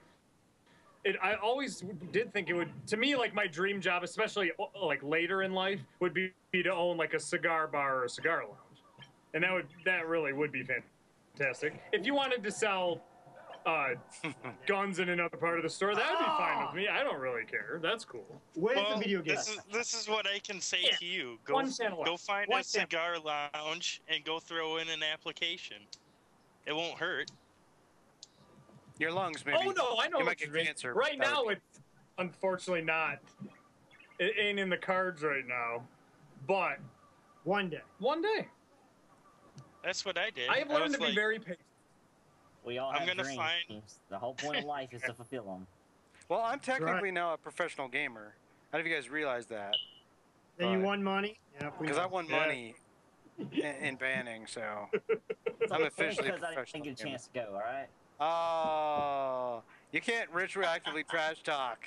it, I always did think it would. To me, like my dream job, especially like later in life, would be, be to own like a cigar bar or a cigar lounge, and that would that really would be fantastic. If you wanted to sell uh, [LAUGHS] guns in another part of the store, that would be fine with me. I don't really care. That's cool. With well, the video game. this is this is what I can say Yeah. to you. Go One channel go find One a channel. cigar lounge and go throw in an application. It won't hurt. Your lungs, maybe. Oh no, I know You what might get mean. cancer. Right now, would it's unfortunately not. It ain't in the cards right now, but One day. one day That's what I did. I have was learned to be very patient. We all I'm have gonna dreams. find- The whole point of life is to fulfill them. Well, I'm technically now a professional gamer. I don't know if you guys realize that. Then you Right. won money. Yeah, Because know. I won Yeah. money in, in banning, so [LAUGHS] It's I'm only officially a because I didn't professional get a gamer. chance to go. All right. Oh, you can't retroactively trash talk.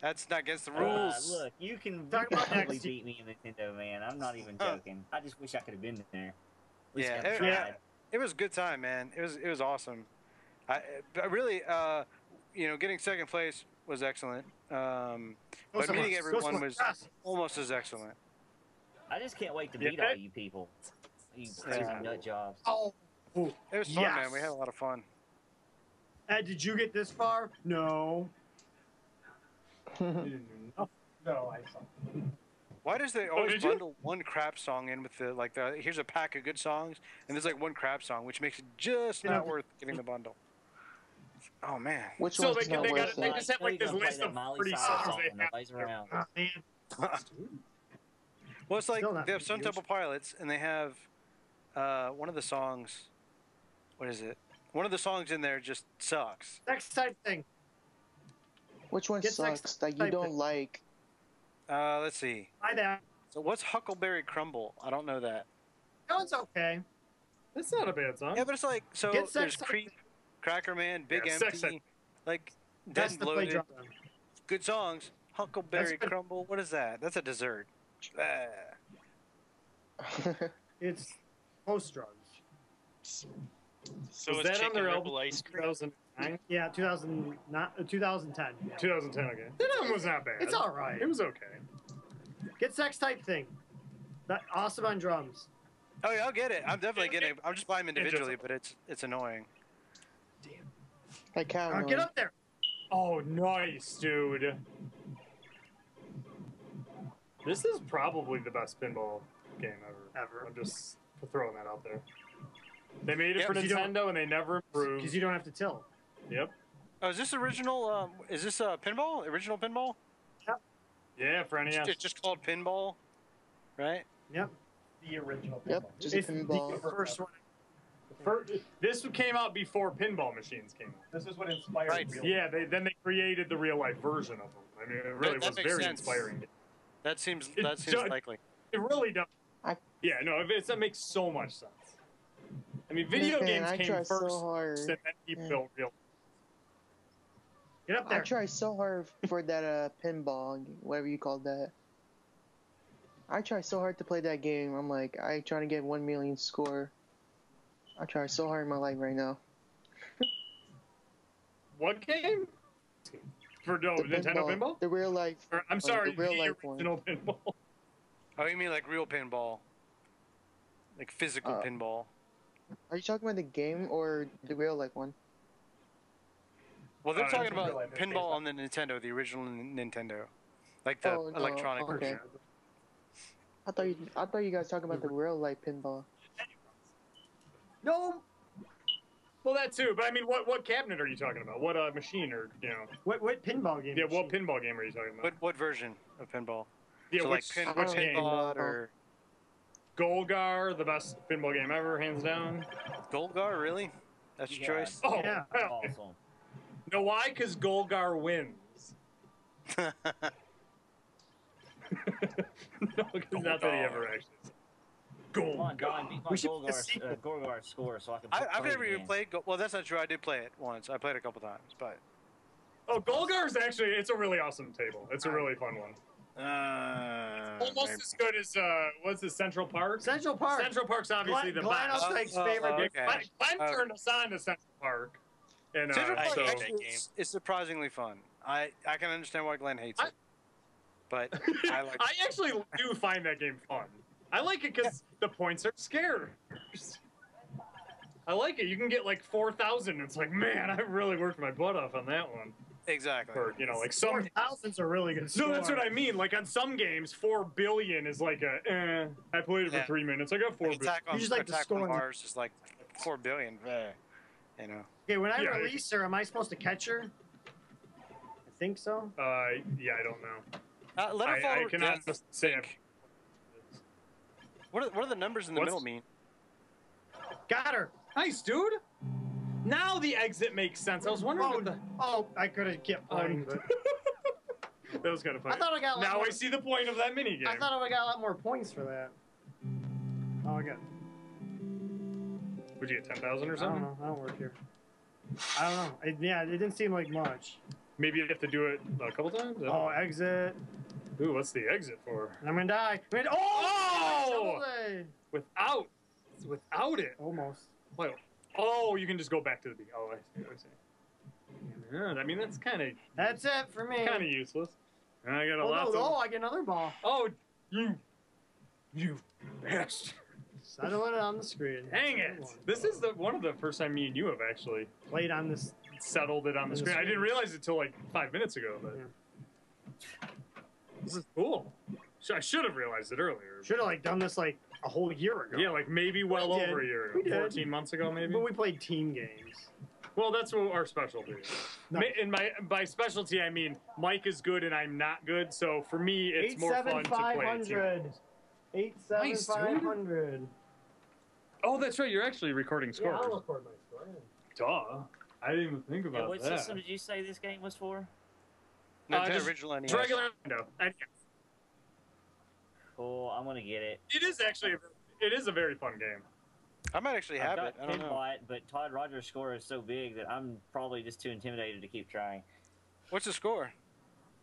That's not against the Uh, rules. look, you can Talk probably beat me in Nintendo, man. I'm not even Huh. joking. I just wish I could have been there. Yeah, it- yeah. It was a good time, man. It was it was awesome. I, but really, uh, you know, getting second place was excellent. Um, but somewhere. meeting Go everyone somewhere. was Yes. almost as excellent. I just can't wait to Yeah. meet all you people. You crazy Yeah. nut jobs. Oh, It was fun, man. We had a lot of fun. Ed, did you get this far? No. [LAUGHS] Oh, no, I saw. Why does they Oh, always you? bundle one crap song in with the like the here's a pack of good songs and there's like one crap song which makes it just not worth getting the bundle. Oh man. Which So they- not they gotta- they just have, like, this list of pretty songs they have. Around. [LAUGHS] Well, it's like they have Stone huge. Temple Pilots and they have uh, one of the songs. What is it? One of the songs in there just sucks. Next type thing. Which one Get sucks that you don't it. like? Uh, let's see. Hi there. So what's Huckleberry Crumble? I don't know that. That one's okay. That's not a bad song. Yeah, but it's like so. Get sex There's type. Creep, Cracker Man, Big Yeah, sex Empty, like Dead That's the play Bloated. drum. Good songs. Huckleberry good. Crumble. What is that? That's a dessert. Ah. It's post drugs. So Was it's that on chicken their Rebel album? ice cream. 2009? Yeah, 2000, not, uh, 2010. Yeah. 2010. Okay. That album was not bad. It's all right. It was okay. Get sex type thing. That awesome on drums. Oh yeah, I'll get it. I'm definitely Yeah, getting it. I'm just buying them individually, but it's it's annoying. Damn. I can't. Uh, get up there. Oh, nice, dude. This is probably the best pinball game ever. Ever. I'm just throwing that out there. They made it Yep, for Nintendo and they never improved. Because you don't have to tilt. Yep. Oh, is this original? Um, is this uh, pinball? Original pinball? Yep. Yeah, for E It's NES. just- just called pinball, right? Yep. The original. Pinball. Yep, pinball. just It's a the pinball. first one. For, this came out before pinball machines came out. This is what inspired Right. real Yeah, they, then they created the real life version of them. I mean, it really that was very sense. inspiring. That seems It that seems ju- likely. It really does. I- Yeah, no, it, it's- that makes so much sense. I mean, video Man, games I came try first, so hard. and then people Yeah. built real. Get up there. I there. try so hard for that uh, pinball, whatever you called that. I try so hard to play that game. I'm like, I trying to get one million score. I try so hard in my life right now. What game? For no, The Nintendo pinball? the real life. Or, I'm sorry, the real the life one. original pinball. Oh, you mean like real pinball? Like physical Uh, pinball? Are you talking about the game or the real life one? Well, they're uh, talking about real life, it's based pinball on- on the Nintendo, the original N- Nintendo, like the Oh, no, electronic okay. version. I thought you, I thought you guys talking about the real life pinball. No. Well, that too. But I mean, what what cabinet are you talking about? What uh, machine or you know? What, what pinball game? Yeah, is what she? pinball game are you talking about? What what version of pinball? yeah, so which, like pin, I which don't game? Pinball or Golgar, the best pinball game ever, hands down. Golgar? Really? That's your Yeah. choice? Oh, Yeah. hell. Awesome. know why? Because Golgar wins. [LAUGHS] no, 'cause not that he ever actually. said. Come on, Don, beat my We should get a Golgar, uh, Gorgar score so I can. I, I've never even game. played. Go- well, that's not true. I did play it once. I played it a couple times, but Oh, Golgar is actually it's a really awesome table. It's a really fun one. Uh, Almost maybe. as good as uh, what's the Central Park? Central Park. Central Park's obviously Glenn, the Glenn best. Updike's Uh, uh, favorite uh, game. okay. Glenn, Glenn Uh, turned us on to Central Park, and uh, Central I Park so actually game. is, is surprisingly fun. I I can understand why Glenn hates I- it, but [LAUGHS] I like. I actually do find that game fun. I like it because the points are scarce. I like it. You can get like four thousand. It's like, man, I really worked my butt off on that one. Exactly. Or you know, like some. thousands are really good score. No, that's what I mean. Like on some games, four billion is like a. Eh, I played it for Yeah. three minutes. I got four Like billion. attack on, You just like the attack score on on Mars is like four billion. eh, You know. Okay, when I Yeah. release her, am I supposed to catch her? I think so. Uh, yeah, I don't know. Uh, let her fall. I, I cannot yeah, say. if- What are, what are the numbers in the What's- middle mean? Got her. Nice, dude. Now the exit makes sense. I was wondering Oh, the. oh I could have kept playing, but [LAUGHS] that was kind of funny. I thought I got. now more, I see the point of that mini game. I thought I got a lot more points for that. Oh, I got. Would you get ten thousand or something? I don't know. I don't work here. I don't know. It, yeah, it didn't seem like much. Maybe you have to do it a couple times. Oh, know. exit. Ooh, what's the exit for? I'm gonna die. Gonna- oh! Oh! Without, without it. Almost. Wait, oh, you can just go back to the beginning. Oh, I see. I see. Yeah, I mean that's kind of That's it for me. kind of useless. And I got a Oh, lot no, of. no, I get another ball. Oh, you. You bastard. Settle it on the screen. Dang it! This is the one of the first time me and you have actually Played on this. settled it on the On the screen. I didn't realize it till like five minutes ago, but this is cool. Sh- I should have realized it earlier. Should have like done this like a whole year ago. Yeah, like maybe well We did. over a year ago. We did. 14 months ago, maybe. But we played team games. Well, that's what our specialty is. No. Ma- In my by specialty, I mean Mike is good and I'm not good. So for me, it's more fun to play. a team. 500. Eight seven Nice, five hundred. Oh, that's right. You're actually recording Yeah, scores. I'll record my score. Duh. I didn't even think Yeah, about what that. What system did you say this game was for? Uh, Nintendo just- original NES. Regular Nintendo. And Cool, I'm gonna get it. it is actually it is a very fun game. I might actually I've got it. I don't know. Pinbot, but Todd Rogers' score is so big that I'm probably just too intimidated to keep trying. What's the score?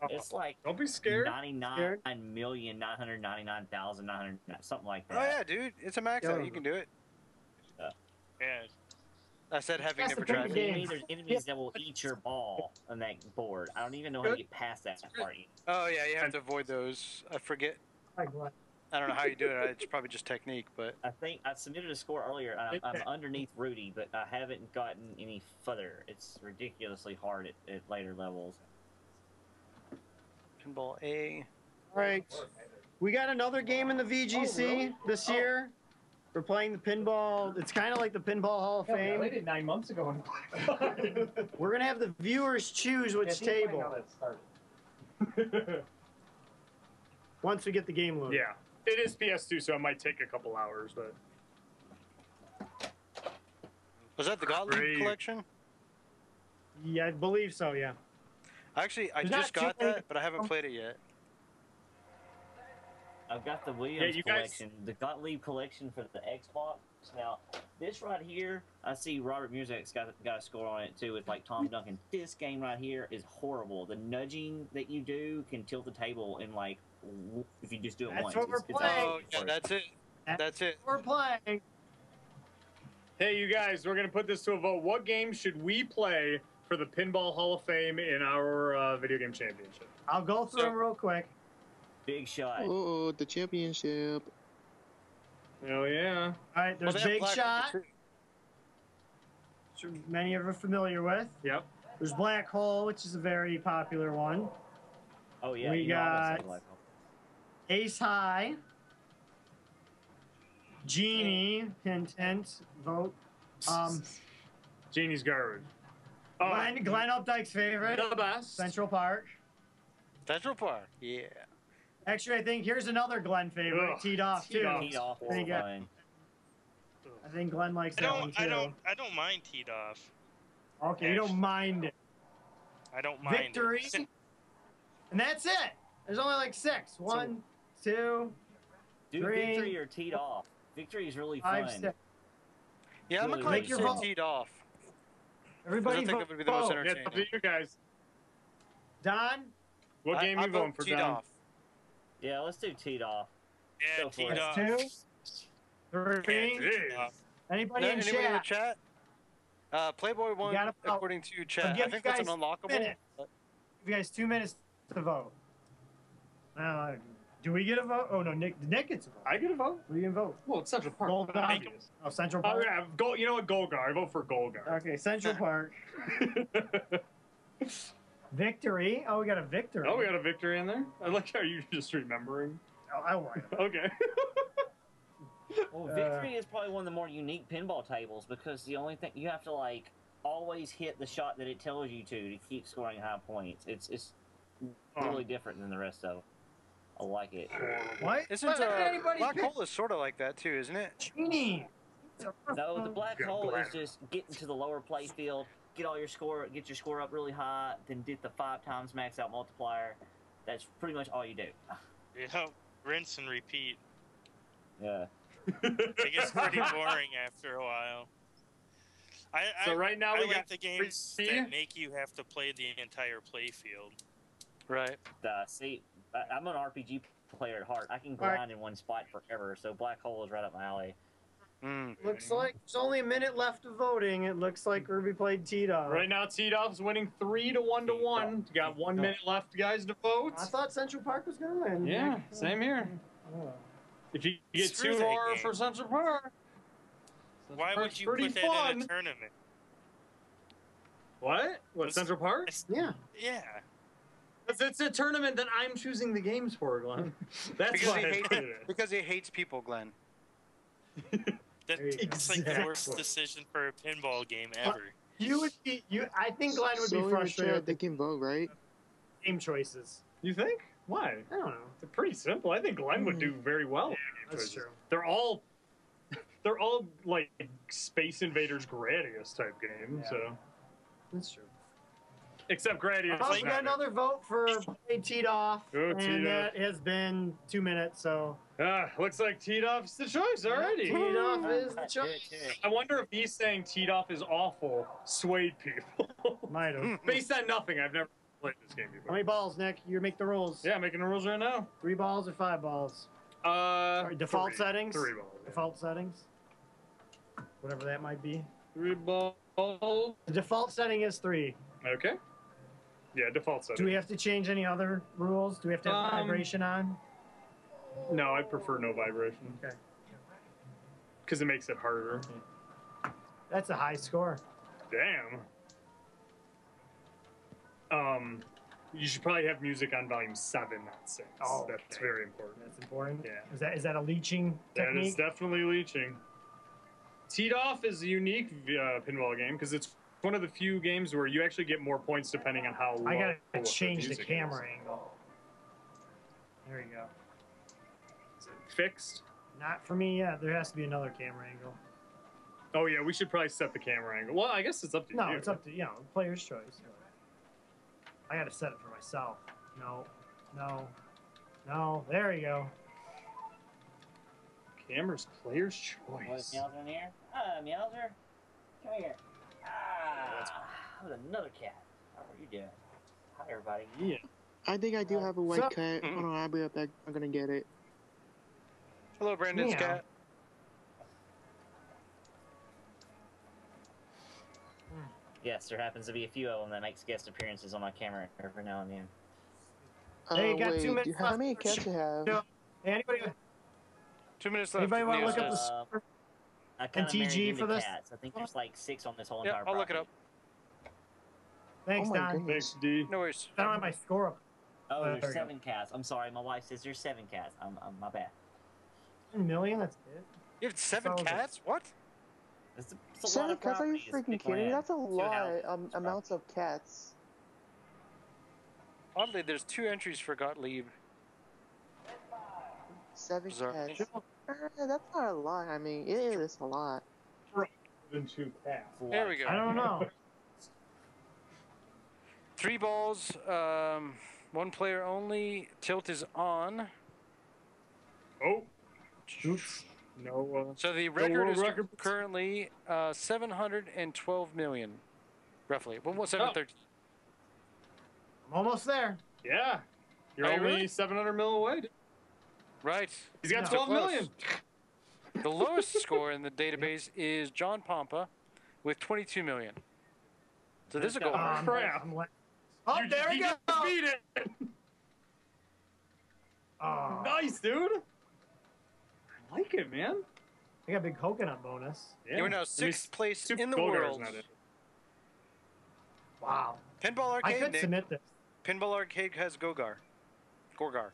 Oh, It's like don't be scared. ninety-nine million nine hundred ninety-nine thousand nine hundred something like that. Oh yeah, dude, it's a max out. You can do it. Yeah. I said having That's never the tried it. game. Enemies, there's enemies that will eat your ball on that board. I don't even know how to get past that part. yet. Oh yeah, you have to avoid those. I forget. I don't know how you do it. It's probably just technique, but I think I submitted a score earlier. I'm, I'm underneath Rudy, but I haven't gotten any further. It's ridiculously hard at, at later levels. pinball A. All right. We got another game in the VGC oh, this oh. year. We're playing the pinball. It's kind of like the Pinball Hall of Yeah, I Fame. played it nine months ago. And We're gonna have the viewers choose which table [LAUGHS] once we get the game loaded. Yeah, it is PS2, so it might take a couple hours, but Was that the Gottlieb Great. collection? Yeah, I believe so. Yeah. Actually, I There's just not too got many- that, but I haven't played it yet. I've got the Williams you guys- collection, the Gottlieb collection for the Xbox. Now, this right here, I see Robert Music's got got a score on it too with like Tom [LAUGHS] Duncan. This game right here is horrible. The nudging that you do can tilt the table in like if you just do it That's once. what we're It's- it's playing. Oh yeah, that's it. That's it. We're playing. hey, you guys, we're gonna put this to a vote. What game should we play for the Pinball Hall of Fame in our uh, video game championship? I'll go through So- them real quick. Big shot. Oh, the championship. Oh yeah. All right, there's they have Big Shot, which many of you are familiar with. Yep. There's Black Hole, which is a very popular one. Oh yeah, We you know I'm gonna say got- Ace High. Genie, hint, hint, vote. Um, Genie's garbage. Oh, Glenn, Glenn Updike's favorite, the best. Central Park. Central Park. Yeah. Actually, I think here's another Glenn favorite, Ugh, Teed Off, Teed too. Off. Teed off There you is go. fine. I think Glenn likes I that one, too. I don't. I don't mind teed off. Okay, you don't mind it. I don't mind Victory. it. [LAUGHS] And that's it. There's only like six. One, two, Do Three. victory or teed off. Victory is really five, fun. six. Yeah, I'm Really inclined Make to your say vote. teed off. Everybody I think vote. it would be the most vote. Yeah, it's up to entertaining. you guys. Don, What game I you vote going for, teed Don? off. Yeah, let's do teed off. Yeah, Go for teed off. two, three. Yeah. Anybody No, in anybody in the chat? chat? Uh, Playboy won got about- according to chat. I'll I give think you that's an unlockable. minute. Give you guys two minutes to vote. Uh, do we get a vote? Oh no, Nick. Nick gets a vote. I get a vote. What do you gonna vote? Well, it's Central Park. Gold Obvious. Oh, Central Park. Oh Park. yeah, go. You know what? Golgar. I vote for Golgar. Okay, Central [LAUGHS] Park. [LAUGHS] Victory. Oh, we got a victory. oh, we got a victory in there. I like how you're just remembering. Oh, I won. [LAUGHS] Okay. [LAUGHS] Well, Uh, victory is probably one of the more unique pinball tables because the only thing you have to like always hit the shot that it tells you to to keep scoring high points. It's it's really different than the rest of. 'em. I like it. What? Isn't uh, anybody Black pick Hole is sort of like that too, isn't it? Genie? No, the black hole is just getting to the lower play field, get all your score, get your score up really high, then get the five times max out multiplier. That's pretty much all you do. You know, rinse and repeat. Yeah. It gets [LAUGHS] pretty boring after a while. I, So I, right now I we like got the games three- that make you have to play the entire playfield. Right. Uh, see, I, I'm an RPG player at heart. I can All right. grind in one spot forever, so black hole is right up my alley. Mm. Looks like there's only a minute left of voting. It looks like Ruby played Tito. Right now, T Dub's winning three to one to one. Got one minute left, guys, to vote. I thought Central Park was gonna win. Yeah, same here. Oh. If you get Screw two more game. for Central Park. Central Why Park's would you pretty put that fun. in a tournament? What? What It's- Central Park? Yeah. Yeah. It's, it's a tournament that I'm choosing the games for, Glenn. [LAUGHS] That's Because why he I hates it because he hates people, Glenn. [LAUGHS] That, There you. That's like the worst decision for a pinball game ever. You would be. You. I think Glenn would so be frustrated return, with they the can vote, right? game choices. You think? Why? I don't know. They're pretty simple. I think Glenn would do hmm. very well. with game That's choices. true. They're all, [LAUGHS] they're all like Space Invaders Gradius type games. Yeah. So, That's true. Except Gradius. Is we not- got another vote for play teed off, Oh, and teed that has been two minutes. So Ah, looks like teed off's the choice already. teed off is the choice. I wonder if he's saying teed off is awful, swayed people. [LAUGHS] Might have. Based on nothing, I've never played this game before. How many balls, Nick? You make the rules. Yeah, I'm making the rules right now. Three balls or five balls? Uh, Or default three. settings? Three balls. yeah. Default settings. Whatever that might be. Three balls. The default setting is three. Okay. Yeah, default setting. Do we have to change any other rules? Do we have to have Um, vibration on? No, I prefer no vibration Okay. because it makes it harder. That's a high score. Damn. Um, you should probably have music on volume seven, not six. Oh, That's okay. very important. That's important. Yeah. Is that is that a leeching That is technique? definitely leeching. Teed off is a unique uh, pinball game because it's one of the few games where you actually get more points depending on how. I gotta the change the music camera is. angle. There you go. Is it fixed? Not for me yet. There has to be another camera angle. Oh yeah, we should probably set the camera angle. Well, I guess it's up to No, you. No, it's up to you know player's choice. I gotta set it for myself. No, no, no. There you go. Camera's player's What, choice. Meowser in here? Ah, Meowser. Come here. Ah, with another cat. How are you doing? Hi, everybody. Yeah. I think I do Uh, have a white so- cat. Hold on, I'll be up back. I'm gonna get it. Hello, Brandon's Meow. cat. Yes, there happens to be a few of them that makes guest appearances on my camera every now and then. Hey, you Uh, got two wait, minutes do- how many cats you have? Yeah. Hey, anybody? Two minutes left. Anybody want to look up the says. Uh. I kind TG for this? cats. I think there's like six on this whole Yeah, entire I'll look it up. Thanks, oh Don. goodness. Thanks, D. No worries. I don't have my score up. Oh, There we there's go. seven cats. I'm sorry, my wife says there's seven cats. I'm, I'm my bad. One million. That's it. You have seven So- cats? What? It's a, it's a lot Seven of cats? Are you property. It's a freaking kidding me? That's a Two lot. houses. Um, amounts of cats. Oddly, there's two entries for Gottlieb. Seven Bizarre. cats. Uh, that's not a lot. I mean, it is a lot. Than two cats. There we go. I don't know. [LAUGHS] Three balls, um, one player only. Tilt is on. Oh. Oops. No. Uh, So the world record is record. currently uh, 712 million, roughly. What was 713? I'm almost there. yeah. You're Are you only really? 700 mil away. Dude. Right. He's got No. 12 So million. The lowest [LAUGHS] score in the database is John Pompa with 22 million. So this is a goal. Um, crap. I'm la- oh, You- there you we go. beat it. Oh, Nice, dude. I like it, man. I got a big coconut bonus. Yeah. You are now I mean, sixth place in the world. Wow. Pinball Arcade. I Arcade. could submit this. Pinball Arcade has Gogar. Gorgar.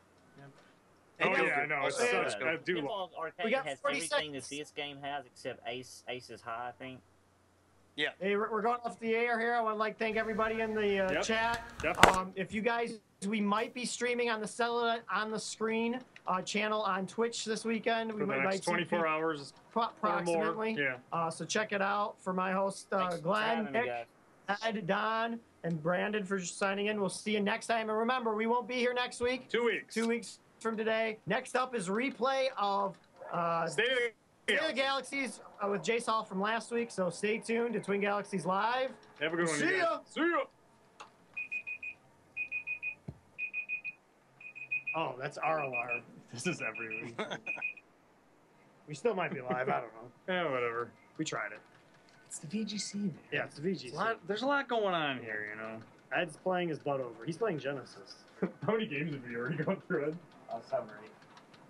Oh, yeah, I know. It's Yeah. such, I do love Pinball Arcade We got has 40 everything that this game has except Ace. Ace is high, I think. Yeah. Hey, we're we're going off the air here. I would like thank everybody in the uh, Yep. chat. Definitely. Um, if you guys, we might be streaming on the Settle it on the screen uh, channel on Twitch this weekend. We for the might next 24 people- hours pro- approximately. Yeah. Uh, so check it out for my host uh, Glenn, having Nick. Ed, Don, and Brandon for signing in. We'll see you next time. And remember, we won't be here next week. Two weeks. Two weeks from today. Next up is replay of uh, State of the State of the Galaxies uh, with Jace Hall from last week. So stay tuned to Twin Galaxies Live. Have a good one. See guys. ya. See ya. Oh, that's our alarm. This is every week. [LAUGHS] We still might be live. I don't know. yeah, whatever. We tried it. It's the VGC, man. Yeah, it's the VGC. There's a, lot, there's a lot going on here, you know. Ed's playing his butt over. He's playing Genesis. [LAUGHS] How many games have you already gone through? Ed? I'll seven or eight.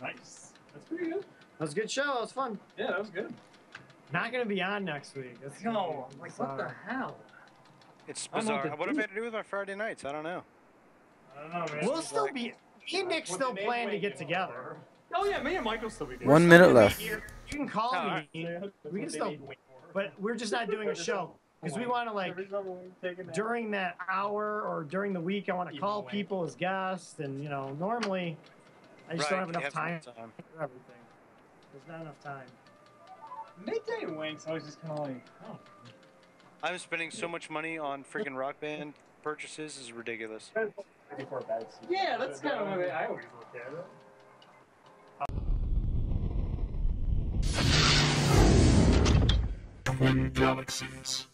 Nice. That's pretty good. That was a good show. It was fun. Yeah, that was good. Not gonna be on next week. That's gonna No, I'm like, what the hell? It's I what bizarre. to What have do. I to do with my Friday nights? I don't know. I don't know, man. We'll It's still like- be. Me and Nick still plan to get together. Oh yeah, me and Michael still be. One minute left. You can call Oh, me, we can still, but we're just not doing a [LAUGHS] show because we want to like during that hour or during the week. I want to call people as guests, and you know, normally I just don't have enough time time. for everything. There's not enough time. Midday winks. I was just kind of like, oh. I'm spending so much money on freaking rock band purchases is ridiculous. Yeah, that's kind of what I always look at it. Twin Galaxies.